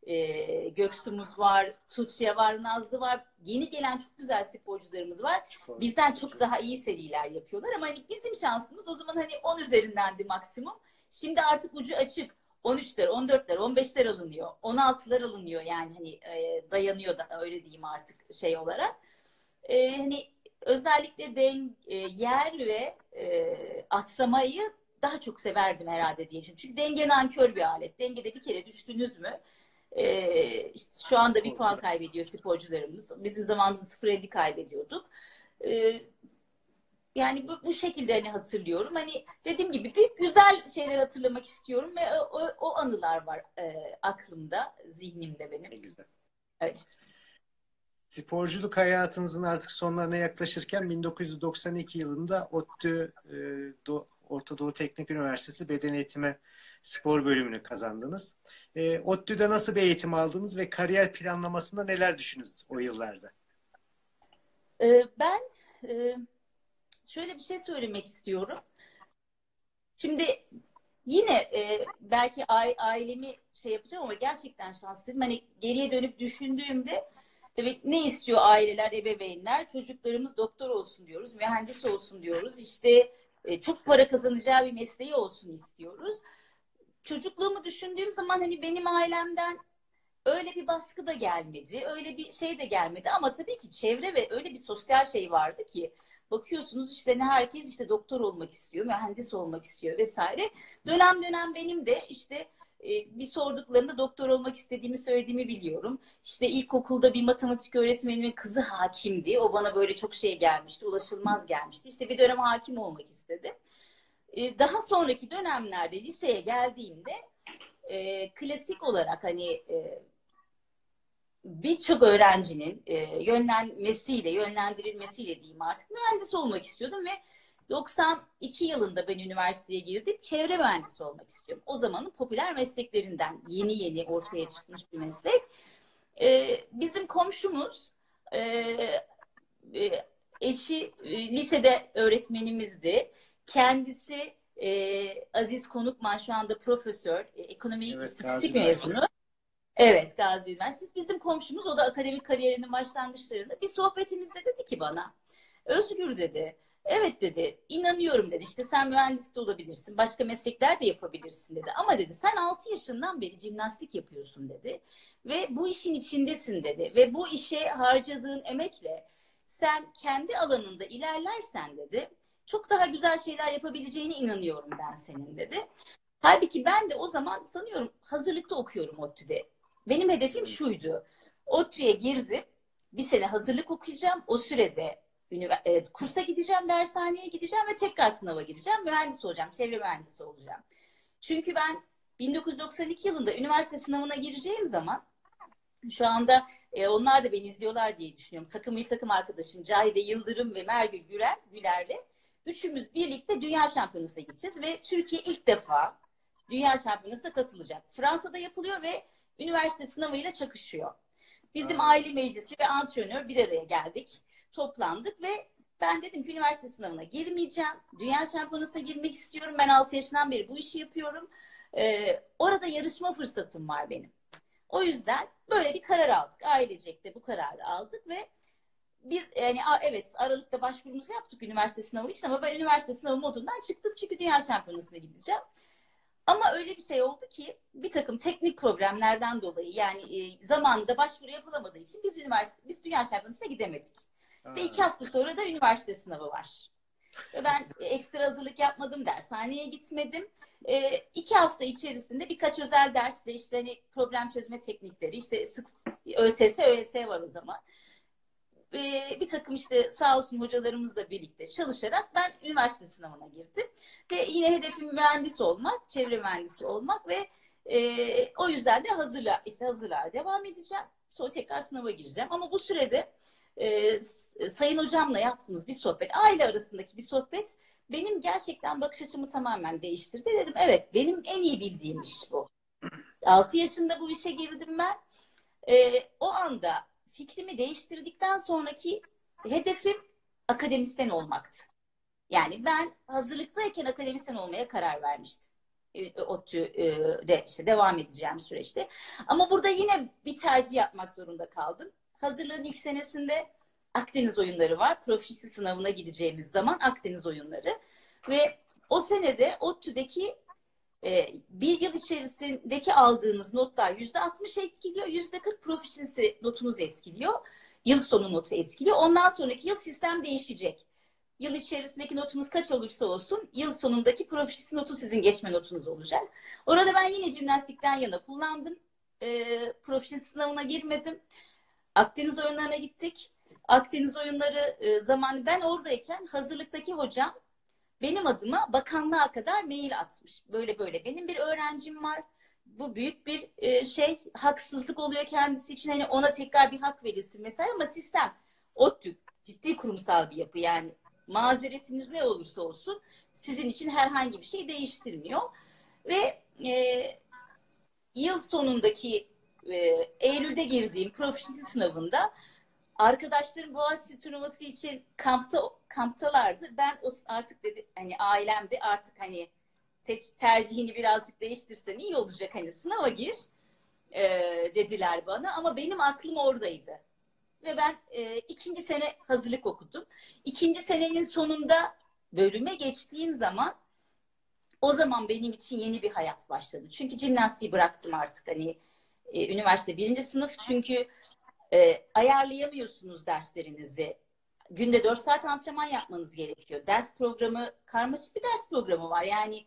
Ee, Göksu'muz var, Tuğçe var, Nazlı var. Yeni gelen çok güzel sporcularımız var. Spor. Bizden çok daha iyi seriler yapıyorlar ama hani bizim şansımız o zaman hani 10 üzerindendi maksimum. Şimdi artık ucu açık. 13'ler, 14'ler, 15'ler alınıyor. 16'lar alınıyor yani hani e, dayanıyor da öyle diyeyim artık şey olarak. E, hani özellikle den, e, yer ve e, atlamayı daha çok severdim herhalde diye. Çünkü denge nankör bir alet. Dengede bir kere düştünüz mü e, işte şu anda bir puan kaybediyor sporcularımız. Bizim zamanımızda 0.50 kaybediyorduk. E, yani bu, bu şekilde hani hatırlıyorum. Hani dediğim gibi bir güzel şeyler hatırlamak istiyorum ve o, o, anılar var e, aklımda, zihnimde benim. Ne güzel. Öyle. Sporculuk hayatınızın artık sonlarına yaklaşırken 1992 yılında ODTÜ e, Do Orta Doğu Teknik Üniversitesi Beden Eğitimi Spor bölümünü kazandınız. E, ODTÜ'de nasıl bir eğitim aldınız ve kariyer planlamasında neler düşündünüz o yıllarda? E, ben e, şöyle bir şey söylemek istiyorum. Şimdi yine e, belki ailemi şey yapacağım ama gerçekten şanslıyım. Hani geriye dönüp düşündüğümde tabii ne istiyor aileler, ebeveynler? Çocuklarımız doktor olsun diyoruz, mühendis olsun diyoruz. İşte e, çok para kazanacağı bir mesleği olsun istiyoruz. Çocukluğumu düşündüğüm zaman hani benim ailemden öyle bir baskı da gelmedi, öyle bir şey de gelmedi ama tabii ki çevre ve öyle bir sosyal şey vardı ki bakıyorsunuz işte ne herkes işte doktor olmak istiyor, mühendis olmak istiyor vesaire. Dönem dönem benim de işte e, bir sorduklarında doktor olmak istediğimi söylediğimi biliyorum. İşte ilkokulda bir matematik öğretmenimin kızı hakimdi. O bana böyle çok şey gelmişti, ulaşılmaz gelmişti. İşte bir dönem hakim olmak istedim. E, daha sonraki dönemlerde liseye geldiğimde e, klasik olarak hani birçok öğrencinin e, yönlenmesiyle, yönlendirilmesiyle diyeyim artık mühendis olmak istiyordum ve 92 yılında ben üniversiteye girdim. Çevre mühendisi olmak istiyorum. O zamanın popüler mesleklerinden yeni yeni ortaya çıkmış bir meslek. E, bizim komşumuz e, e, eşi e, lisede öğretmenimizdi. Kendisi e, Aziz Konukman şu anda profesör, e, ekonomi evet, istatistik mezunu. Evet. Gazi Üniversitesi. Bizim komşumuz o da akademik kariyerinin başlangıçlarında bir sohbetimizde dedi ki bana Özgür dedi. Evet dedi. İnanıyorum dedi. İşte sen mühendis de olabilirsin başka meslekler de yapabilirsin dedi. Ama dedi sen 6 yaşından beri jimnastik yapıyorsun dedi. Ve bu işin içindesin dedi. Ve bu işe harcadığın emekle sen kendi alanında ilerlersen dedi çok daha güzel şeyler yapabileceğine inanıyorum ben senin dedi. Halbuki ben de o zaman sanıyorum hazırlıkta okuyorum ODTÜ'de. Benim hedefim şuydu. ODTÜ'ye girdim. Bir sene hazırlık okuyacağım. O sürede e, kursa gideceğim, dershaneye gideceğim ve tekrar sınava gireceğim. Mühendis olacağım, çevre mühendisi olacağım. Çünkü ben 1992 yılında üniversite sınavına gireceğim zaman şu anda e, onlar da beni izliyorlar diye düşünüyorum. Takım takım arkadaşım Cahide Yıldırım ve Mergül Güler, Güler'le üçümüz birlikte dünya şampiyonasına gideceğiz ve Türkiye ilk defa dünya şampiyonasına katılacak. Fransa'da yapılıyor ve üniversite sınavıyla çakışıyor. Bizim Aa. aile meclisi ve antrenör bir araya geldik. Toplandık ve ben dedim ki üniversite sınavına girmeyeceğim. Dünya şampiyonasına girmek istiyorum. Ben 6 yaşından beri bu işi yapıyorum. Ee, orada yarışma fırsatım var benim. O yüzden böyle bir karar aldık. Ailecek de bu kararı aldık ve biz yani evet Aralık'ta başvurumuzu yaptık üniversite sınavı için ama ben üniversite sınavı modundan çıktım çünkü dünya şampiyonasına gideceğim. Ama öyle bir şey oldu ki bir takım teknik problemlerden dolayı yani e, zamanında başvuru yapılamadığı için biz üniversite biz dünya şampiyonasına gidemedik. Ha. Ve iki hafta sonra da üniversite sınavı var. Ve ben ekstra hazırlık yapmadım, dershaneye gitmedim. E, iki hafta içerisinde birkaç özel dersle işte hani problem çözme teknikleri, işte sık ÖSS, ÖSS var o zaman e, bir takım işte sağ olsun hocalarımızla birlikte çalışarak ben üniversite sınavına girdim. Ve yine hedefim mühendis olmak, çevre mühendisi olmak ve e, o yüzden de hazırla, işte hazırlığa devam edeceğim. Sonra tekrar sınava gireceğim. Ama bu sürede e, Sayın Hocam'la yaptığımız bir sohbet, aile arasındaki bir sohbet benim gerçekten bakış açımı tamamen değiştirdi. Dedim evet benim en iyi bildiğim iş bu. 6 yaşında bu işe girdim ben. E, o anda fikrimi değiştirdikten sonraki hedefim akademisyen olmaktı. Yani ben hazırlıktayken akademisyen olmaya karar vermiştim. ODTÜ'de işte devam edeceğim süreçte. Ama burada yine bir tercih yapmak zorunda kaldım. Hazırlığın ilk senesinde Akdeniz oyunları var. Profisi sınavına gireceğimiz zaman Akdeniz oyunları. Ve o senede ODTÜ'deki e, bir yıl içerisindeki aldığınız notlar yüzde 60 etkiliyor, yüzde 40 proficiency notunuz etkiliyor. Yıl sonu notu etkiliyor. Ondan sonraki yıl sistem değişecek. Yıl içerisindeki notunuz kaç olursa olsun yıl sonundaki proficiency notu sizin geçme notunuz olacak. Orada ben yine jimnastikten yana kullandım. E, proficiency sınavına girmedim. Akdeniz oyunlarına gittik. Akdeniz oyunları e, zamanı ben oradayken hazırlıktaki hocam benim adıma bakanlığa kadar mail atmış. Böyle böyle benim bir öğrencim var. Bu büyük bir e, şey haksızlık oluyor kendisi için. Hani ona tekrar bir hak verilsin mesela ama sistem ODTÜ ciddi kurumsal bir yapı yani mazeretiniz ne olursa olsun sizin için herhangi bir şey değiştirmiyor. Ve e, yıl sonundaki e, Eylül'de girdiğim profesyonel sınavında arkadaşlarım Boğaziçi turnuvası için kampta kamptalardı. Ben artık dedi hani ailemde artık hani tercihini birazcık değiştirsen iyi olacak hani sınava gir e, dediler bana ama benim aklım oradaydı. Ve ben e, ikinci sene hazırlık okudum. İkinci senenin sonunda bölüme geçtiğim zaman o zaman benim için yeni bir hayat başladı. Çünkü jimnastiği bıraktım artık hani e, üniversite birinci sınıf çünkü e, ayarlayamıyorsunuz derslerinizi. Günde 4 saat antrenman yapmanız gerekiyor. Ders programı, karmaşık bir ders programı var. Yani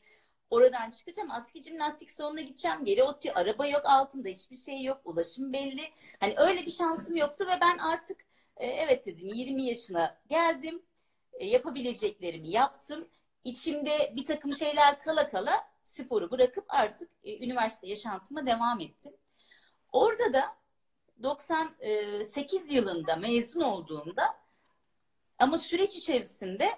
oradan çıkacağım, aski jimnastik salonuna gideceğim, geri oturuyor, araba yok, altımda hiçbir şey yok, ulaşım belli. Hani öyle bir şansım yoktu ve ben artık e, evet dedim 20 yaşına geldim, e, yapabileceklerimi yaptım. İçimde bir takım şeyler kala kala sporu bırakıp artık e, üniversite yaşantıma devam ettim. Orada da 98 yılında mezun olduğumda ama süreç içerisinde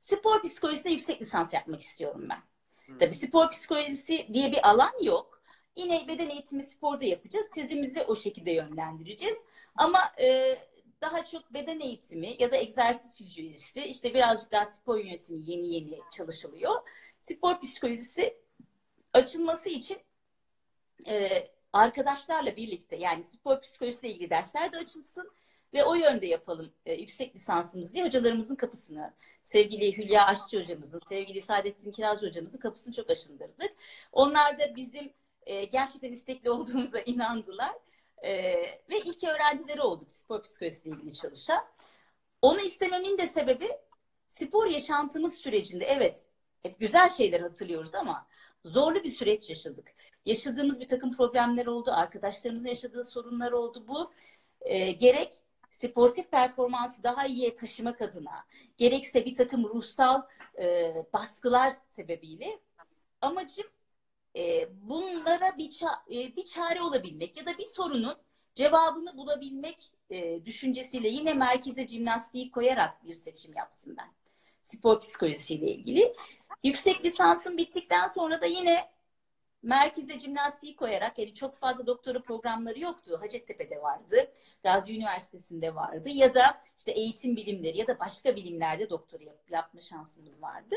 spor psikolojisinde yüksek lisans yapmak istiyorum ben. Hmm. Tabii spor psikolojisi diye bir alan yok. Yine beden eğitimi sporda yapacağız. Tezimizi o şekilde yönlendireceğiz. Ama e, daha çok beden eğitimi ya da egzersiz fizyolojisi, işte birazcık daha spor yönetimi yeni yeni çalışılıyor. Spor psikolojisi açılması için e, arkadaşlarla birlikte yani spor psikolojisiyle ilgili dersler de açılsın ve o yönde yapalım e, yüksek lisansımız diye hocalarımızın kapısını, sevgili Hülya Aşçı hocamızın, sevgili Saadettin Kiraz hocamızın kapısını çok aşındırdık. Onlar da bizim e, gerçekten istekli olduğumuza inandılar. E, ve ilk öğrencileri olduk spor psikolojisiyle ilgili çalışan. Onu istememin de sebebi spor yaşantımız sürecinde evet hep güzel şeyler hatırlıyoruz ama zorlu bir süreç yaşadık. Yaşadığımız bir takım problemler oldu. Arkadaşlarımızın yaşadığı sorunlar oldu. Bu e, gerek sportif performansı daha iyiye taşımak adına, gerekse bir takım ruhsal e, baskılar sebebiyle amacım e, bunlara bir, ça- e, bir çare olabilmek ya da bir sorunun cevabını bulabilmek e, düşüncesiyle yine merkeze jimnastiği koyarak bir seçim yaptım ben. Spor psikolojisiyle ilgili. Yüksek lisansım bittikten sonra da yine merkeze jimnastiği koyarak yani çok fazla doktora programları yoktu. Hacettepe'de vardı, Gazi Üniversitesi'nde vardı ya da işte eğitim bilimleri ya da başka bilimlerde doktora yap, yapma şansımız vardı.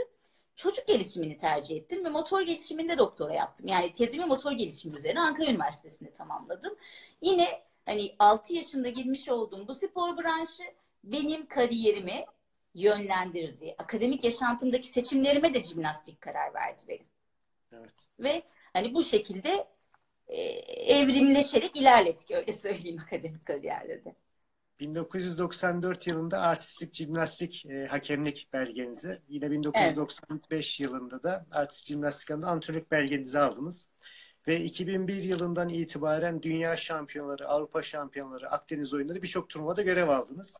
Çocuk gelişimini tercih ettim ve motor gelişiminde doktora yaptım. Yani tezimi motor gelişimi üzerine Ankara Üniversitesi'nde tamamladım. Yine hani 6 yaşında girmiş olduğum bu spor branşı benim kariyerimi yönlendirdi. Akademik yaşantımdaki seçimlerime de jimnastik karar verdi benim. Evet. Ve hani bu şekilde e, evrimleşerek ilerledik öyle söyleyeyim akademik kariyerde de. 1994 yılında artistik jimnastik e, hakemlik belgenizi, yine 1995 evet. yılında da artistik jimnastik alanında antrenörlük belgenizi aldınız. Ve 2001 yılından itibaren dünya şampiyonları, Avrupa şampiyonları, Akdeniz oyunları birçok turnuvada görev aldınız.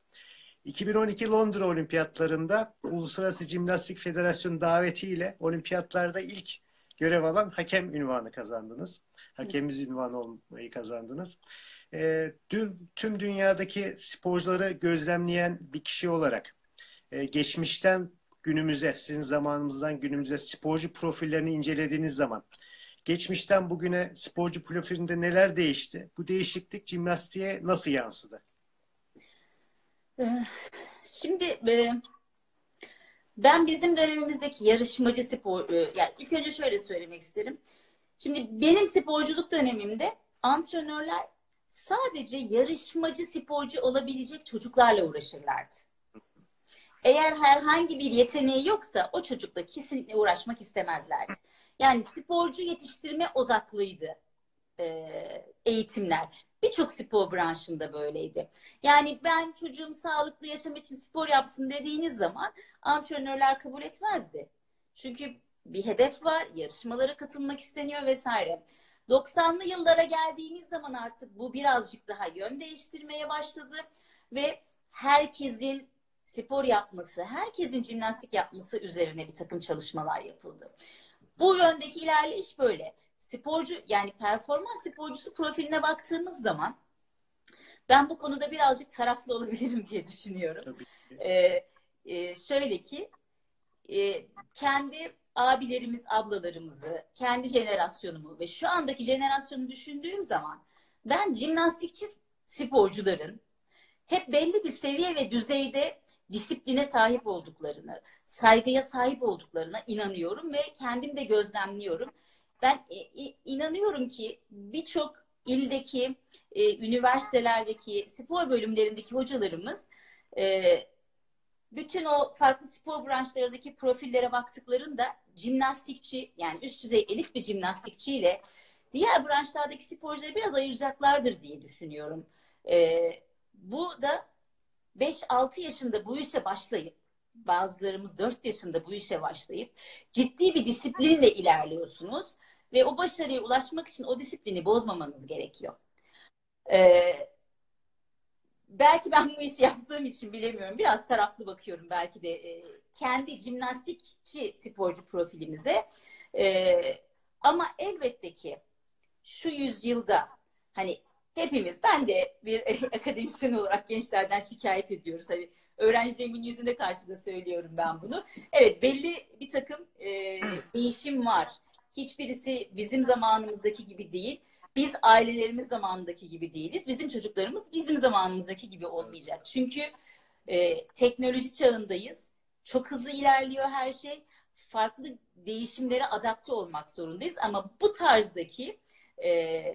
2012 Londra Olimpiyatlarında Uluslararası Jimnastik Federasyonu davetiyle olimpiyatlarda ilk görev alan hakem ünvanı kazandınız. Hakemimiz ünvanı olmayı kazandınız. E, tüm, tüm dünyadaki sporcuları gözlemleyen bir kişi olarak e, geçmişten günümüze, sizin zamanımızdan günümüze sporcu profillerini incelediğiniz zaman geçmişten bugüne sporcu profilinde neler değişti? Bu değişiklik jimnastiğe nasıl yansıdı? Ee, şimdi e, ben bizim dönemimizdeki yarışmacı spor, e, yani ilk önce şöyle söylemek isterim. Şimdi benim sporculuk dönemimde antrenörler sadece yarışmacı sporcu olabilecek çocuklarla uğraşırlardı. Eğer herhangi bir yeteneği yoksa o çocukla kesinlikle uğraşmak istemezlerdi. Yani sporcu yetiştirme odaklıydı e, eğitimler. Birçok spor branşında böyleydi. Yani ben çocuğum sağlıklı yaşam için spor yapsın dediğiniz zaman antrenörler kabul etmezdi. Çünkü bir hedef var, yarışmalara katılmak isteniyor vesaire. 90'lı yıllara geldiğimiz zaman artık bu birazcık daha yön değiştirmeye başladı ve herkesin spor yapması, herkesin jimnastik yapması üzerine bir takım çalışmalar yapıldı. Bu yöndeki ilerleyiş böyle. Sporcu yani performans sporcusu profiline baktığımız zaman ben bu konuda birazcık taraflı olabilirim diye düşünüyorum. Tabii. Ee, e, şöyle ki e, kendi abilerimiz, ablalarımızı, kendi jenerasyonumu ve şu andaki jenerasyonu düşündüğüm zaman ben jimnastikçi sporcuların hep belli bir seviye ve düzeyde disipline sahip olduklarını, saygıya sahip olduklarına inanıyorum ve kendim de gözlemliyorum. Ben inanıyorum ki birçok ildeki, e, üniversitelerdeki spor bölümlerindeki hocalarımız e, bütün o farklı spor branşlarındaki profillere baktıklarında jimnastikçi yani üst düzey elit bir jimnastikçiyle diğer branşlardaki sporcuları biraz ayıracaklardır diye düşünüyorum. E, bu da 5-6 yaşında bu işe başlayıp bazılarımız 4 yaşında bu işe başlayıp ciddi bir disiplinle ilerliyorsunuz ve o başarıya ulaşmak için o disiplini bozmamanız gerekiyor. Ee, belki ben bu işi yaptığım için bilemiyorum. Biraz taraflı bakıyorum belki de e, kendi jimnastikçi sporcu profilimize. E, ama elbette ki şu yüzyılda hani hepimiz ben de bir akademisyen olarak gençlerden şikayet ediyoruz. Hani öğrencilerimin yüzüne karşı da söylüyorum ben bunu. Evet belli bir takım e, değişim var. Hiçbirisi bizim zamanımızdaki gibi değil. Biz ailelerimiz zamanındaki gibi değiliz. Bizim çocuklarımız bizim zamanımızdaki gibi olmayacak. Çünkü e, teknoloji çağındayız. Çok hızlı ilerliyor her şey. Farklı değişimlere adapte olmak zorundayız. Ama bu tarzdaki e,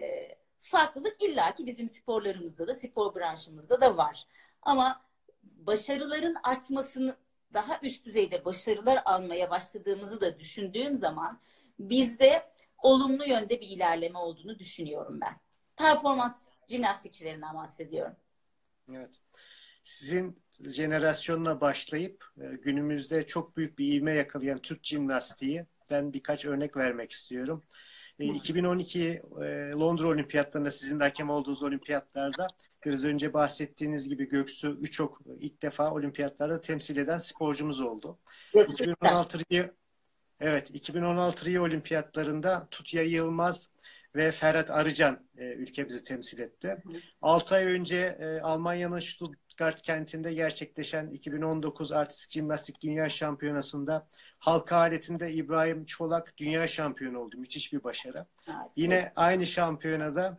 farklılık illaki bizim sporlarımızda da, spor branşımızda da var. Ama başarıların artmasını daha üst düzeyde başarılar almaya başladığımızı da düşündüğüm zaman bizde olumlu yönde bir ilerleme olduğunu düşünüyorum ben. Performans jimnastikçilerinden bahsediyorum. Evet. Sizin jenerasyonla başlayıp e, günümüzde çok büyük bir ivme yakalayan Türk jimnastiğinden birkaç örnek vermek istiyorum. 2012 e, Londra Olimpiyatlarında sizin de hakem olduğunuz olimpiyatlarda biraz önce bahsettiğiniz gibi Göksu Üçok ilk defa olimpiyatlarda temsil eden sporcumuz oldu. Göksu 2016 Rio, evet 2016 Rio olimpiyatlarında Tutya Yılmaz ve Ferhat Arıcan e, ülkemizi temsil etti. 6 ay önce e, Almanya'nın Stuttgart kentinde gerçekleşen 2019 Artistik Jimnastik Dünya Şampiyonası'nda halka aletinde İbrahim Çolak dünya şampiyonu oldu. Müthiş bir başarı. Evet. Yine aynı şampiyonada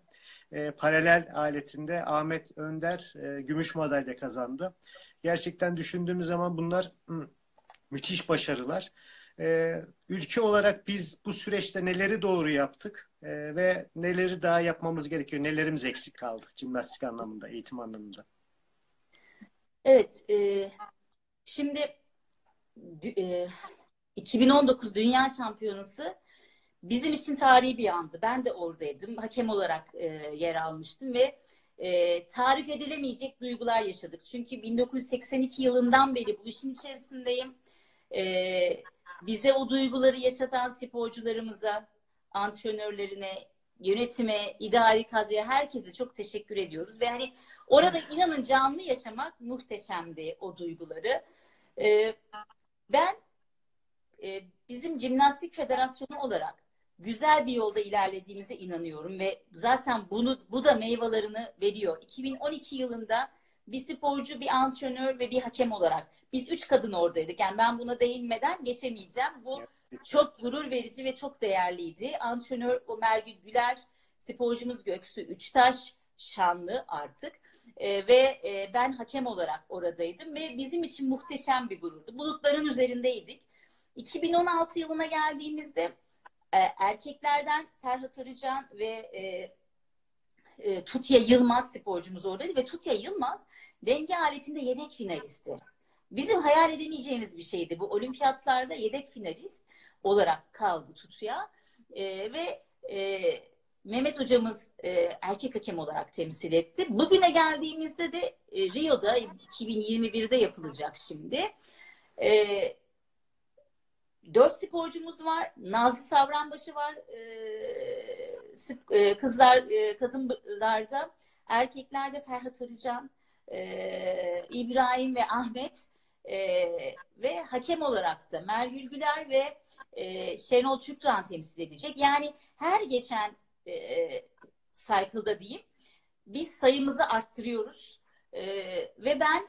e, paralel aletinde Ahmet Önder e, gümüş madalya kazandı. Gerçekten düşündüğümüz zaman bunlar hı, müthiş başarılar. E, ülke olarak biz bu süreçte neleri doğru yaptık e, ve neleri daha yapmamız gerekiyor, nelerimiz eksik kaldı jimnastik anlamında, eğitim anlamında? Evet, e, şimdi e, 2019 Dünya Şampiyonası bizim için tarihi bir andı. Ben de oradaydım. Hakem olarak e, yer almıştım ve e, tarif edilemeyecek duygular yaşadık. Çünkü 1982 yılından beri bu işin içerisindeyim. E, bize o duyguları yaşatan sporcularımıza, antrenörlerine, yönetime, idari kadroya herkese çok teşekkür ediyoruz. Ve hani orada inanın canlı yaşamak muhteşemdi o duyguları. E, ben e, bizim Cimnastik Federasyonu olarak güzel bir yolda ilerlediğimize inanıyorum ve zaten bunu bu da meyvelerini veriyor. 2012 yılında bir sporcu, bir antrenör ve bir hakem olarak biz üç kadın oradaydık. Yani ben buna değinmeden geçemeyeceğim. Bu çok gurur verici ve çok değerliydi. Antrenör Ömer Güler, sporcumuz Göksu Üçtaş, şanlı artık. E, ve e, ben hakem olarak oradaydım ve bizim için muhteşem bir gururdu. Bulutların üzerindeydik. 2016 yılına geldiğimizde e, erkeklerden Ferhat Arıcan ve e, e, Tutya Yılmaz sporcumuz oradaydı ve Tutya Yılmaz denge aletinde yedek finalisti. bizim hayal edemeyeceğimiz bir şeydi. Bu olimpiyatlarda yedek finalist olarak kaldı tutuya. E, ve e, Mehmet hocamız e, erkek hakem olarak temsil etti. Bugüne geldiğimizde de e, Rio'da 2021'de yapılacak şimdi. E, dört sporcumuz var. Nazlı Savranbaşı var. E, e, kızlar e, kadınlarda, erkeklerde Ferhat Arıcan, e, İbrahim ve Ahmet e, ve hakem olarak da Mergül Güler ve e, Şenol Türkdoğan temsil edecek. Yani her geçen e, cycle'da diyeyim biz sayımızı arttırıyoruz e, ve ben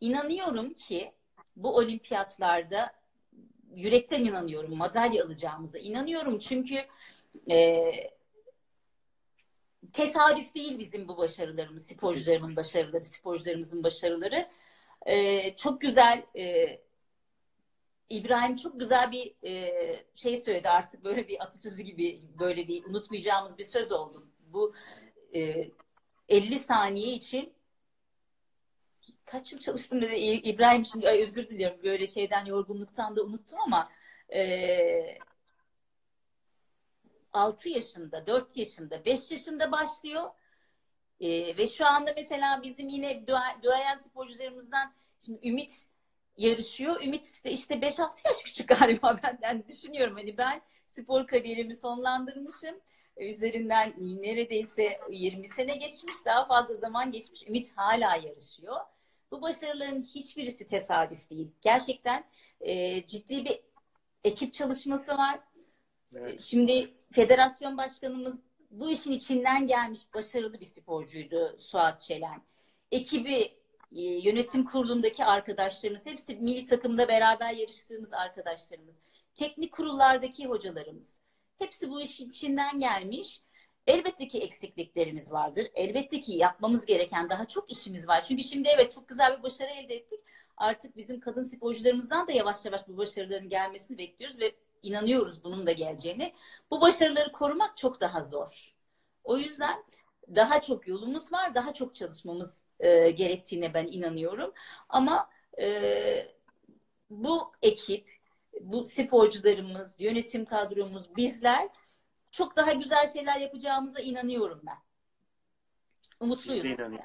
inanıyorum ki bu olimpiyatlarda yürekten inanıyorum madalya alacağımıza inanıyorum çünkü e, tesadüf değil bizim bu başarılarımız sporcularımın başarıları sporcularımızın başarıları e, çok güzel e, İbrahim çok güzel bir e, şey söyledi artık böyle bir atasözü gibi böyle bir unutmayacağımız bir söz oldu. Bu e, 50 saniye için kaç yıl çalıştım dedi İbrahim şimdi ay özür diliyorum böyle şeyden yorgunluktan da unuttum ama e, 6 yaşında, 4 yaşında, 5 yaşında başlıyor. E, ve şu anda mesela bizim yine duayen sporcularımızdan şimdi Ümit yarışıyor. Ümit de işte 5-6 yaş küçük galiba benden düşünüyorum. Hani ben spor kariyerimi sonlandırmışım. Üzerinden neredeyse 20 sene geçmiş, daha fazla zaman geçmiş. Ümit hala yarışıyor. Bu başarıların hiçbirisi tesadüf değil. Gerçekten e, ciddi bir ekip çalışması var. Evet. Şimdi federasyon başkanımız bu işin içinden gelmiş başarılı bir sporcuydu Suat Çelen. Ekibi e, yönetim kurulundaki arkadaşlarımız, hepsi milli takımda beraber yarıştığımız arkadaşlarımız, teknik kurullardaki hocalarımız, hepsi bu işin içinden gelmiş. Elbette ki eksikliklerimiz vardır. Elbette ki yapmamız gereken daha çok işimiz var. Çünkü şimdi evet çok güzel bir başarı elde ettik. Artık bizim kadın sporcularımızdan da yavaş yavaş bu başarıların gelmesini bekliyoruz ve inanıyoruz bunun da geleceğini. Bu başarıları korumak çok daha zor. O yüzden daha çok yolumuz var, daha çok çalışmamız e, gerektiğine ben inanıyorum. Ama e, bu ekip, bu sporcularımız, yönetim kadromuz, bizler çok daha güzel şeyler yapacağımıza inanıyorum ben. Umutluyuz. Biz. Yani.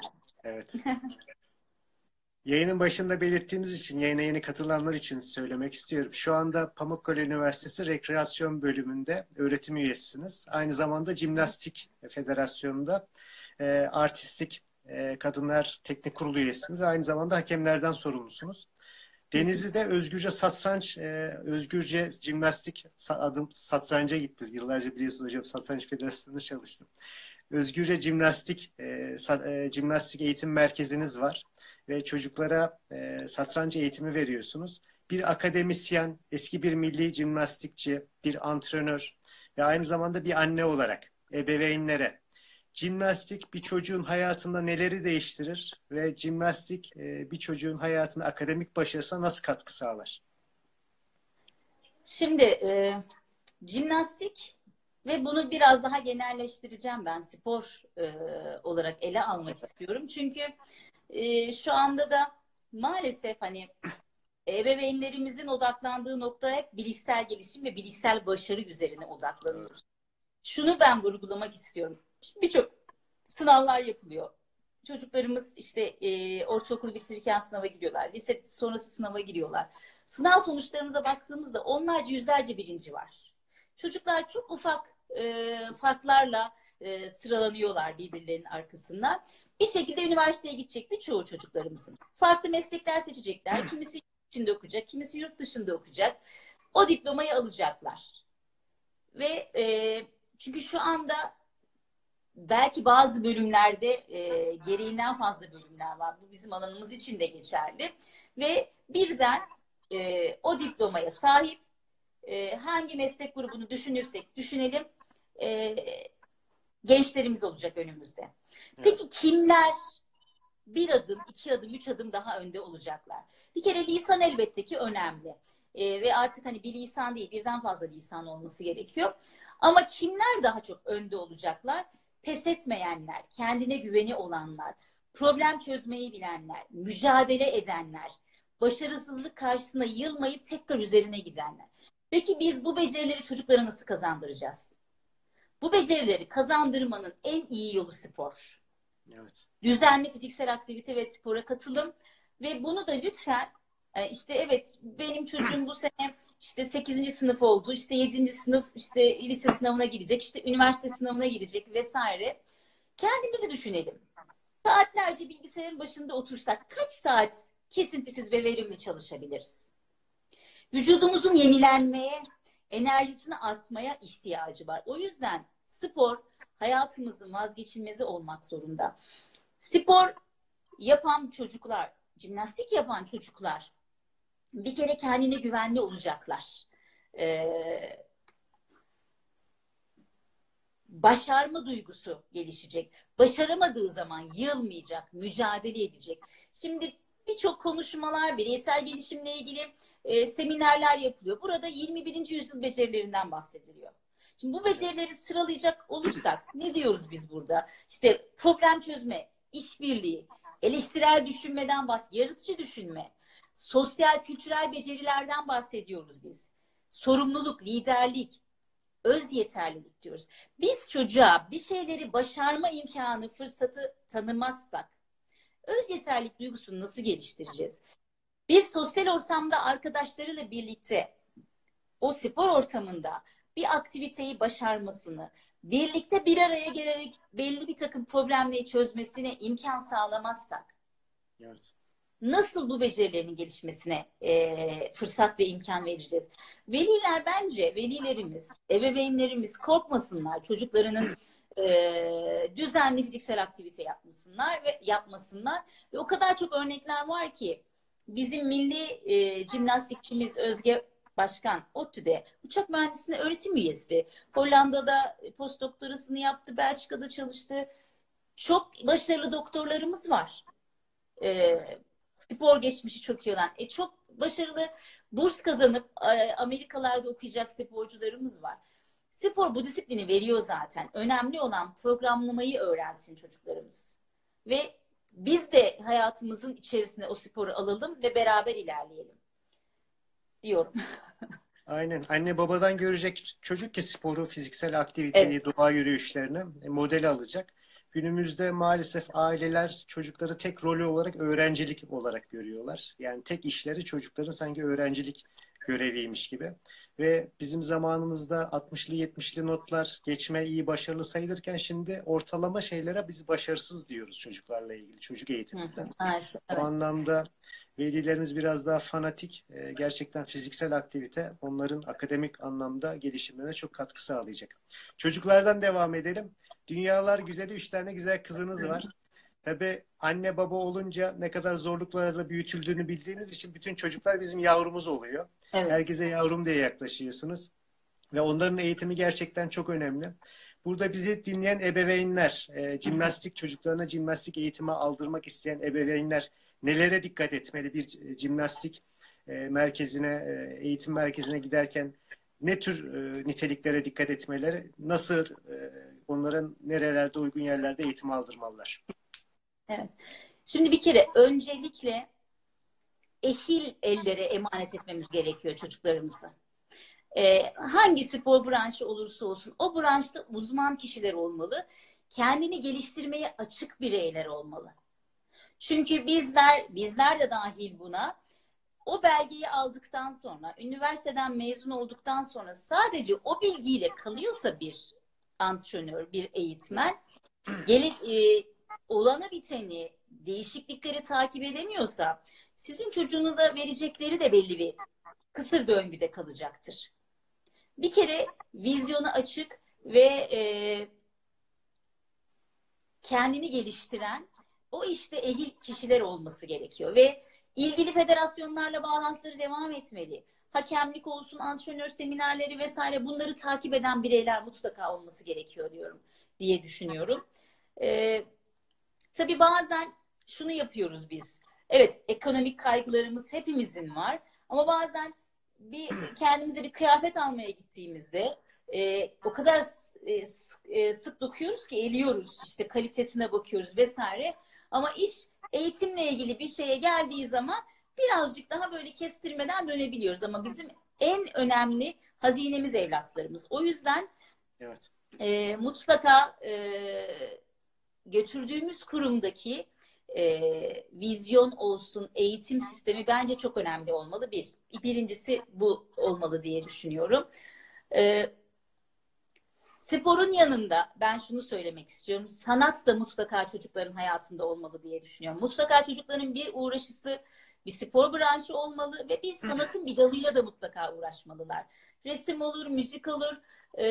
Evet. Yayının başında belirttiğimiz için, yayına yeni katılanlar için söylemek istiyorum. Şu anda Pamukkale Üniversitesi Rekreasyon Bölümünde öğretim üyesisiniz. Aynı zamanda Jimnastik Federasyonu'nda e, artistik e, kadınlar teknik kurulu üyesiniz ve aynı zamanda hakemlerden sorumlusunuz. Denizli'de özgürce satranç, e, özgürce jimnastik adım satranca gitti. Yıllarca biliyorsunuz hocam satranç federasyonunda çalıştım. Özgürce jimnastik, e, sat, e, jimnastik eğitim merkeziniz var ve çocuklara e, satranç eğitimi veriyorsunuz. Bir akademisyen, eski bir milli jimnastikçi, bir antrenör ve aynı zamanda bir anne olarak ebeveynlere Cimnastik bir çocuğun hayatında neleri değiştirir ve cimnastik e, bir çocuğun hayatında akademik başarısına nasıl katkı sağlar? Şimdi e, cimnastik ve bunu biraz daha genelleştireceğim ben spor e, olarak ele almak istiyorum. Çünkü e, şu anda da maalesef hani ebeveynlerimizin odaklandığı nokta hep bilişsel gelişim ve bilişsel başarı üzerine odaklanıyoruz. Şunu ben vurgulamak istiyorum birçok sınavlar yapılıyor. Çocuklarımız işte e, ortaokulu bitirirken sınava giriyorlar. Lise sonrası sınava giriyorlar. Sınav sonuçlarımıza baktığımızda onlarca yüzlerce birinci var. Çocuklar çok ufak e, farklarla e, sıralanıyorlar birbirlerinin arkasında. Bir şekilde üniversiteye gidecek birçoğu çocuklarımızın. Farklı meslekler seçecekler. Kimisi yurt içinde okuyacak, kimisi yurt dışında okuyacak. O diplomayı alacaklar. Ve e, çünkü şu anda belki bazı bölümlerde e, gereğinden fazla bölümler var. Bu bizim alanımız için de geçerli. Ve birden e, o diplomaya sahip e, hangi meslek grubunu düşünürsek düşünelim e, gençlerimiz olacak önümüzde. Peki kimler bir adım, iki adım, üç adım daha önde olacaklar? Bir kere lisan elbette ki önemli. E, ve artık hani bir lisan değil birden fazla lisan olması gerekiyor. Ama kimler daha çok önde olacaklar? Pes etmeyenler, kendine güveni olanlar, problem çözmeyi bilenler, mücadele edenler, başarısızlık karşısında yılmayıp tekrar üzerine gidenler. Peki biz bu becerileri çocuklara nasıl kazandıracağız? Bu becerileri kazandırmanın en iyi yolu spor. Evet. Düzenli fiziksel aktivite ve spora katılım ve bunu da lütfen işte evet benim çocuğum bu sene işte 8. sınıf oldu, işte 7. sınıf işte lise sınavına girecek, işte üniversite sınavına girecek vesaire. Kendimizi düşünelim. Saatlerce bilgisayarın başında otursak kaç saat kesintisiz ve verimli çalışabiliriz? Vücudumuzun yenilenmeye, enerjisini artmaya ihtiyacı var. O yüzden spor hayatımızın vazgeçilmezi olmak zorunda. Spor yapan çocuklar, jimnastik yapan çocuklar bir kere kendine güvenli olacaklar. Ee, başarma duygusu gelişecek. Başaramadığı zaman yılmayacak, mücadele edecek. Şimdi birçok konuşmalar, bireysel gelişimle ilgili e, seminerler yapılıyor. Burada 21. yüzyıl becerilerinden bahsediliyor. Şimdi bu becerileri sıralayacak olursak ne diyoruz biz burada? İşte problem çözme, işbirliği, eleştirel düşünmeden bahs, yaratıcı düşünme, sosyal kültürel becerilerden bahsediyoruz biz. Sorumluluk, liderlik, öz yeterlilik diyoruz. Biz çocuğa bir şeyleri başarma imkanı, fırsatı tanımazsak öz yeterlilik duygusunu nasıl geliştireceğiz? Bir sosyal ortamda arkadaşlarıyla birlikte o spor ortamında bir aktiviteyi başarmasını, birlikte bir araya gelerek belli bir takım problemleri çözmesine imkan sağlamazsak Evet. Nasıl bu becerilerin gelişmesine e, fırsat ve imkan vereceğiz? Veliler bence, velilerimiz, ebeveynlerimiz korkmasınlar çocuklarının e, düzenli fiziksel aktivite yapmasınlar ve yapmasınlar. Ve o kadar çok örnekler var ki bizim milli e, jimnastikçimiz Özge Başkan ODTÜ'de uçak mühendisliğine öğretim üyesi. Hollanda'da postdoktorasını yaptı, Belçika'da çalıştı. Çok başarılı doktorlarımız var. E, spor geçmişi çok iyi olan. E, çok başarılı burs kazanıp e, Amerikalarda okuyacak sporcularımız var. Spor bu disiplini veriyor zaten. Önemli olan programlamayı öğrensin çocuklarımız. Ve biz de hayatımızın içerisine o sporu alalım ve beraber ilerleyelim diyorum. Aynen. Anne babadan görecek çocuk ki sporu, fiziksel aktiviteyi, Evet. doğa yürüyüşlerini model alacak. Günümüzde maalesef aileler çocukları tek rolü olarak öğrencilik olarak görüyorlar. Yani tek işleri çocukların sanki öğrencilik göreviymiş gibi. Ve bizim zamanımızda 60'lı 70'li notlar geçme iyi başarılı sayılırken şimdi ortalama şeylere biz başarısız diyoruz çocuklarla ilgili çocuk eğitiminde. Evet. anlamda velilerimiz biraz daha fanatik. Ee, Gerçekten fiziksel aktivite onların akademik anlamda gelişimlerine çok katkı sağlayacak. Çocuklardan devam edelim. Dünyalar güzeli üç tane güzel kızınız var. Tabii anne baba olunca ne kadar zorluklarla büyütüldüğünü bildiğimiz için bütün çocuklar bizim yavrumuz oluyor. Evet. Herkese yavrum diye yaklaşıyorsunuz. Ve onların eğitimi gerçekten çok önemli. Burada bizi dinleyen ebeveynler, e, jimnastik çocuklarına jimnastik eğitimi aldırmak isteyen ebeveynler nelere dikkat etmeli bir e, jimnastik e, merkezine, e, eğitim merkezine giderken ne tür e, niteliklere dikkat etmeleri, nasıl e, onların nerelerde uygun yerlerde eğitim aldırmalılar? Evet. Şimdi bir kere öncelikle ehil ellere emanet etmemiz gerekiyor çocuklarımızı. Ee, hangi spor branşı olursa olsun o branşta uzman kişiler olmalı. Kendini geliştirmeye açık bireyler olmalı. Çünkü bizler, bizler de dahil buna o belgeyi aldıktan sonra, üniversiteden mezun olduktan sonra sadece o bilgiyle kalıyorsa bir antrenör, bir eğitmen, gele, e, olanı biteni, değişiklikleri takip edemiyorsa sizin çocuğunuza verecekleri de belli bir kısır döngüde kalacaktır. Bir kere vizyonu açık ve e, kendini geliştiren o işte ehil kişiler olması gerekiyor ve ilgili federasyonlarla bağlantıları devam etmeli. Hakemlik olsun, antrenör seminerleri vesaire bunları takip eden bireyler mutlaka olması gerekiyor diyorum diye düşünüyorum. Ee, tabii bazen şunu yapıyoruz biz. Evet ekonomik kaygılarımız hepimizin var ama bazen bir kendimize bir kıyafet almaya gittiğimizde e, o kadar e, sık, e, sık dokuyoruz ki eliyoruz işte kalitesine bakıyoruz vesaire ama iş eğitimle ilgili bir şeye geldiği zaman birazcık daha böyle kestirmeden dönebiliyoruz ama bizim en önemli hazinemiz evlatlarımız. O yüzden Evet. e, mutlaka e, götürdüğümüz kurumdaki e, vizyon olsun, eğitim sistemi bence çok önemli olmalı. Bir, birincisi bu olmalı diye düşünüyorum. E, sporun yanında ben şunu söylemek istiyorum. Sanat da mutlaka çocukların hayatında olmalı diye düşünüyorum. Mutlaka çocukların bir uğraşısı bir spor branşı olmalı ve bir sanatın bir dalıyla da mutlaka uğraşmalılar. Resim olur, müzik olur e,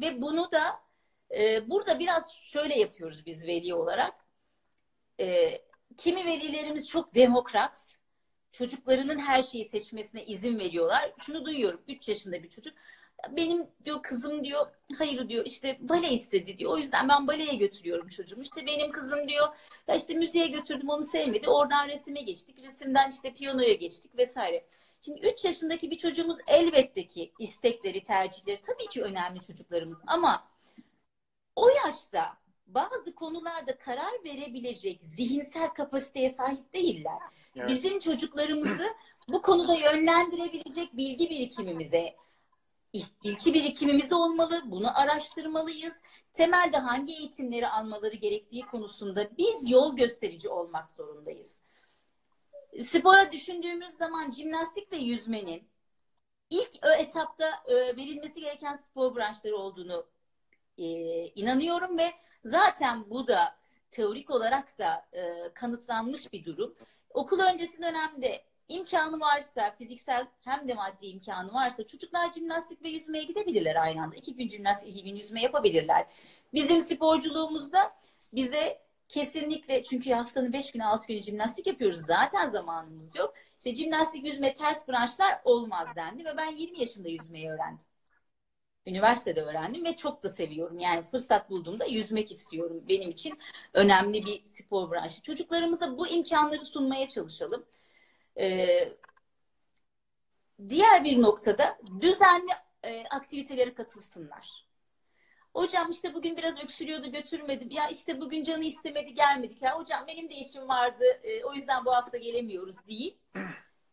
ve bunu da e, burada biraz şöyle yapıyoruz biz veli olarak. E, kimi velilerimiz çok demokrat, çocuklarının her şeyi seçmesine izin veriyorlar. Şunu duyuyorum, 3 yaşında bir çocuk. Benim diyor kızım diyor, hayır diyor işte bale istedi diyor. O yüzden ben baleye götürüyorum çocuğumu. İşte benim kızım diyor, ya işte müziğe götürdüm onu sevmedi. Oradan resime geçtik, resimden işte piyanoya geçtik vesaire. Şimdi 3 yaşındaki bir çocuğumuz elbette ki istekleri, tercihleri tabii ki önemli çocuklarımız ama o yaşta bazı konularda karar verebilecek zihinsel kapasiteye sahip değiller. Evet. Bizim çocuklarımızı bu konuda yönlendirebilecek bilgi birikimimize, bilgi birikimimiz olmalı, bunu araştırmalıyız. Temelde hangi eğitimleri almaları gerektiği konusunda biz yol gösterici olmak zorundayız. Spora düşündüğümüz zaman jimnastik ve yüzmenin ilk etapta verilmesi gereken spor branşları olduğunu e, inanıyorum ve zaten bu da teorik olarak da e, kanıtlanmış bir durum. Okul öncesi dönemde imkanı varsa, fiziksel hem de maddi imkanı varsa çocuklar jimnastik ve yüzmeye gidebilirler aynı anda. İki gün jimnastik, iki gün yüzme yapabilirler. Bizim sporculuğumuzda bize kesinlikle çünkü haftanın beş günü, altı günü jimnastik yapıyoruz. Zaten zamanımız yok. İşte jimnastik, yüzme, ters branşlar olmaz dendi ve ben 20 yaşında yüzmeyi öğrendim. Üniversitede öğrendim ve çok da seviyorum. Yani fırsat bulduğumda yüzmek istiyorum. Benim için önemli bir spor branşı. Çocuklarımıza bu imkanları sunmaya çalışalım. Ee, diğer bir noktada düzenli e, aktivitelere katılsınlar. Hocam işte bugün biraz öksürüyordu götürmedim. Ya işte bugün canı istemedi gelmedik. Ya hocam benim de işim vardı e, o yüzden bu hafta gelemiyoruz değil.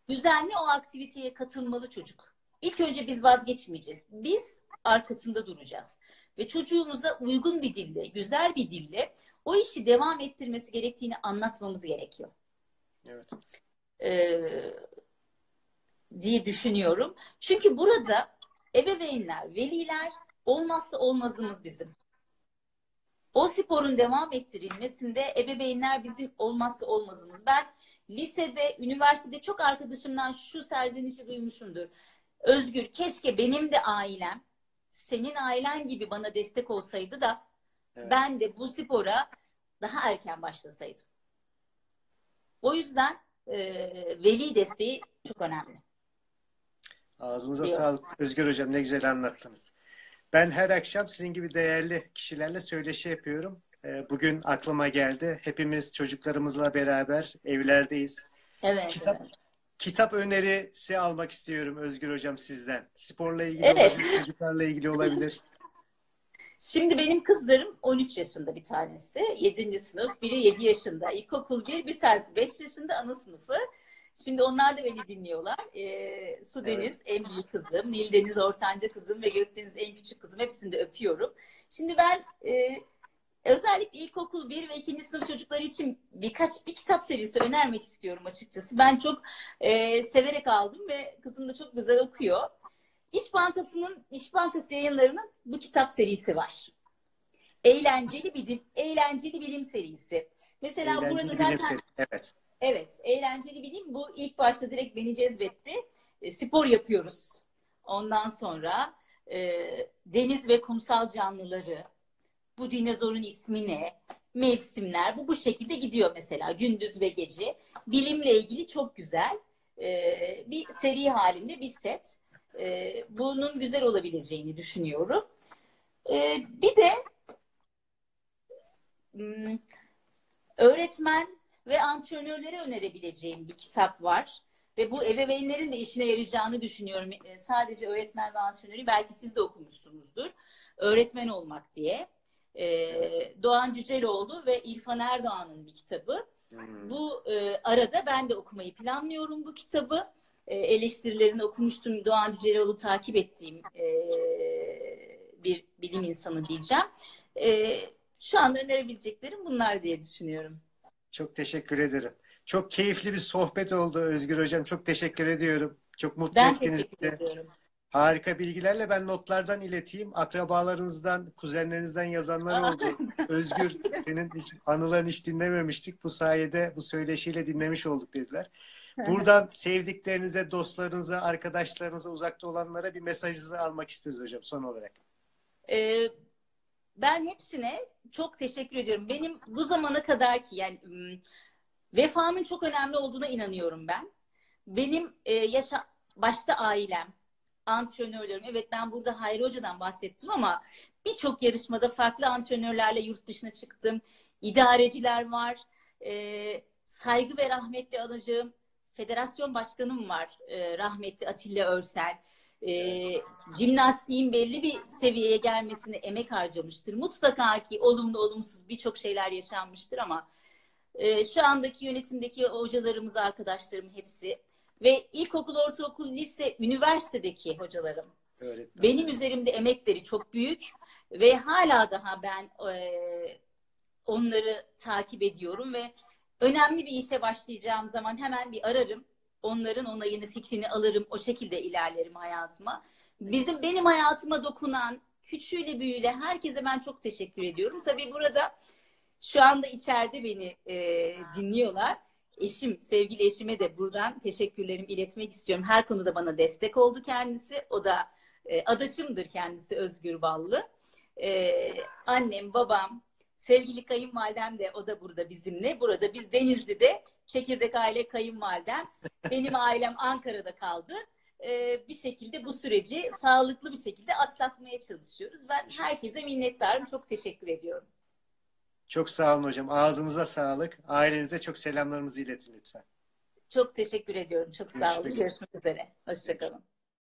Düzenli o aktiviteye katılmalı çocuk. İlk önce biz vazgeçmeyeceğiz. Biz arkasında duracağız. Ve çocuğumuza uygun bir dille, güzel bir dille o işi devam ettirmesi gerektiğini anlatmamız gerekiyor. Evet. Ee, diye düşünüyorum. Çünkü burada ebeveynler, veliler olmazsa olmazımız bizim. O sporun devam ettirilmesinde ebeveynler bizim olmazsa olmazımız. Ben lisede, üniversitede çok arkadaşımdan şu serzenişi duymuşumdur. Özgür keşke benim de ailem senin ailen gibi bana destek olsaydı da evet. ben de bu spora daha erken başlasaydım. O yüzden e, veli desteği çok önemli. Ağzınıza Diyor. sağlık Özgür Hocam ne güzel anlattınız. Ben her akşam sizin gibi değerli kişilerle söyleşi yapıyorum. Bugün aklıma geldi. Hepimiz çocuklarımızla beraber evlerdeyiz. Evet. Kitap, evet. kitap önerisi almak istiyorum Özgür Hocam sizden. Sporla ilgili evet. olabilir, çocuklarla ilgili olabilir. Şimdi benim kızlarım 13 yaşında bir tanesi. 7. sınıf. Biri 7 yaşında. İlkokul 1, bir tanesi 5 yaşında ana sınıfı. Şimdi onlar da beni dinliyorlar. Ee, Su Deniz evet. en büyük kızım, Nil Deniz ortanca kızım ve Gökdeniz en küçük kızım. Hepsini de öpüyorum. Şimdi ben e, özellikle ilkokul 1 ve 2. sınıf çocukları için birkaç bir kitap serisi önermek istiyorum açıkçası. Ben çok e, severek aldım ve kızım da çok güzel okuyor. İş Bankası'nın İş Bankası yayınlarının bu kitap serisi var. Eğlenceli bilim, eğlenceli bilim serisi. Mesela Eğlenceli burada zaten seri. evet. Evet, eğlenceli bilim bu ilk başta direkt beni cezbetti. E, spor yapıyoruz. Ondan sonra e, deniz ve kumsal canlıları, bu dinozorun ismi ne, mevsimler, bu bu şekilde gidiyor mesela gündüz ve gece. Bilimle ilgili çok güzel e, bir seri halinde bir set. E, bunun güzel olabileceğini düşünüyorum. E, bir de hmm, öğretmen ve antrenörlere önerebileceğim bir kitap var. Ve bu ebeveynlerin de işine yarayacağını düşünüyorum. E, sadece öğretmen ve antrenörü belki siz de okumuşsunuzdur. Öğretmen olmak diye. E, Doğan Cüceloğlu ve İrfan Erdoğan'ın bir kitabı. Bu e, arada ben de okumayı planlıyorum bu kitabı. E, eleştirilerini okumuştum. Doğan Cüceloğlu takip ettiğim e, bir bilim insanı diyeceğim. E, şu anda önerebileceklerim bunlar diye düşünüyorum. Çok teşekkür ederim. Çok keyifli bir sohbet oldu Özgür Hocam. Çok teşekkür ediyorum. Çok mutlu Ben ettiniz teşekkür bizi. ediyorum. Harika bilgilerle ben notlardan ileteyim. Akrabalarınızdan, kuzenlerinizden yazanlar oldu. Özgür, senin hiç anılarını hiç dinlememiştik. Bu sayede bu söyleşiyle dinlemiş olduk dediler. Buradan sevdiklerinize, dostlarınıza, arkadaşlarınıza, uzakta olanlara bir mesajınızı almak isteriz hocam son olarak. Ee, ben hepsine çok teşekkür ediyorum. Benim bu zamana kadar ki yani vefanın çok önemli olduğuna inanıyorum ben. Benim e, yaşa başta ailem, antrenörlerim. Evet ben burada Hayri Hoca'dan bahsettim ama birçok yarışmada farklı antrenörlerle yurt dışına çıktım. İdareciler var. Ee, saygı ve rahmetle alacağım federasyon başkanım var. Ee, rahmetli Atilla Örsel. Ee, jimnastiğin belli bir seviyeye gelmesine emek harcamıştır. Mutlaka ki olumlu olumsuz birçok şeyler yaşanmıştır ama e, şu andaki yönetimdeki hocalarımız, arkadaşlarım hepsi ve ilkokul, ortaokul, lise, üniversitedeki hocalarım Öğretmen. benim üzerimde emekleri çok büyük ve hala daha ben e, onları takip ediyorum ve önemli bir işe başlayacağım zaman hemen bir ararım. Onların onayını, fikrini alırım. O şekilde ilerlerim hayatıma. Bizim benim hayatıma dokunan küçüğüyle büyüğüyle herkese ben çok teşekkür ediyorum. Tabii burada şu anda içeride beni e, dinliyorlar. Eşim, sevgili eşime de buradan teşekkürlerimi iletmek istiyorum. Her konuda bana destek oldu kendisi. O da e, adaşımdır kendisi Özgür Ballı. E, annem, babam, sevgili kayınvalidem de o da burada bizimle. Burada biz Denizli'de çekirdek aile kayınvalidem. Benim ailem Ankara'da kaldı. E, bir şekilde bu süreci sağlıklı bir şekilde atlatmaya çalışıyoruz. Ben herkese minnettarım. Çok teşekkür ediyorum. Çok sağ olun hocam. Ağzınıza sağlık. Ailenize çok selamlarımızı iletin lütfen. Çok teşekkür ediyorum. Çok sağ olun. Görüşmek üzere. Görüşmek üzere. Hoşçakalın.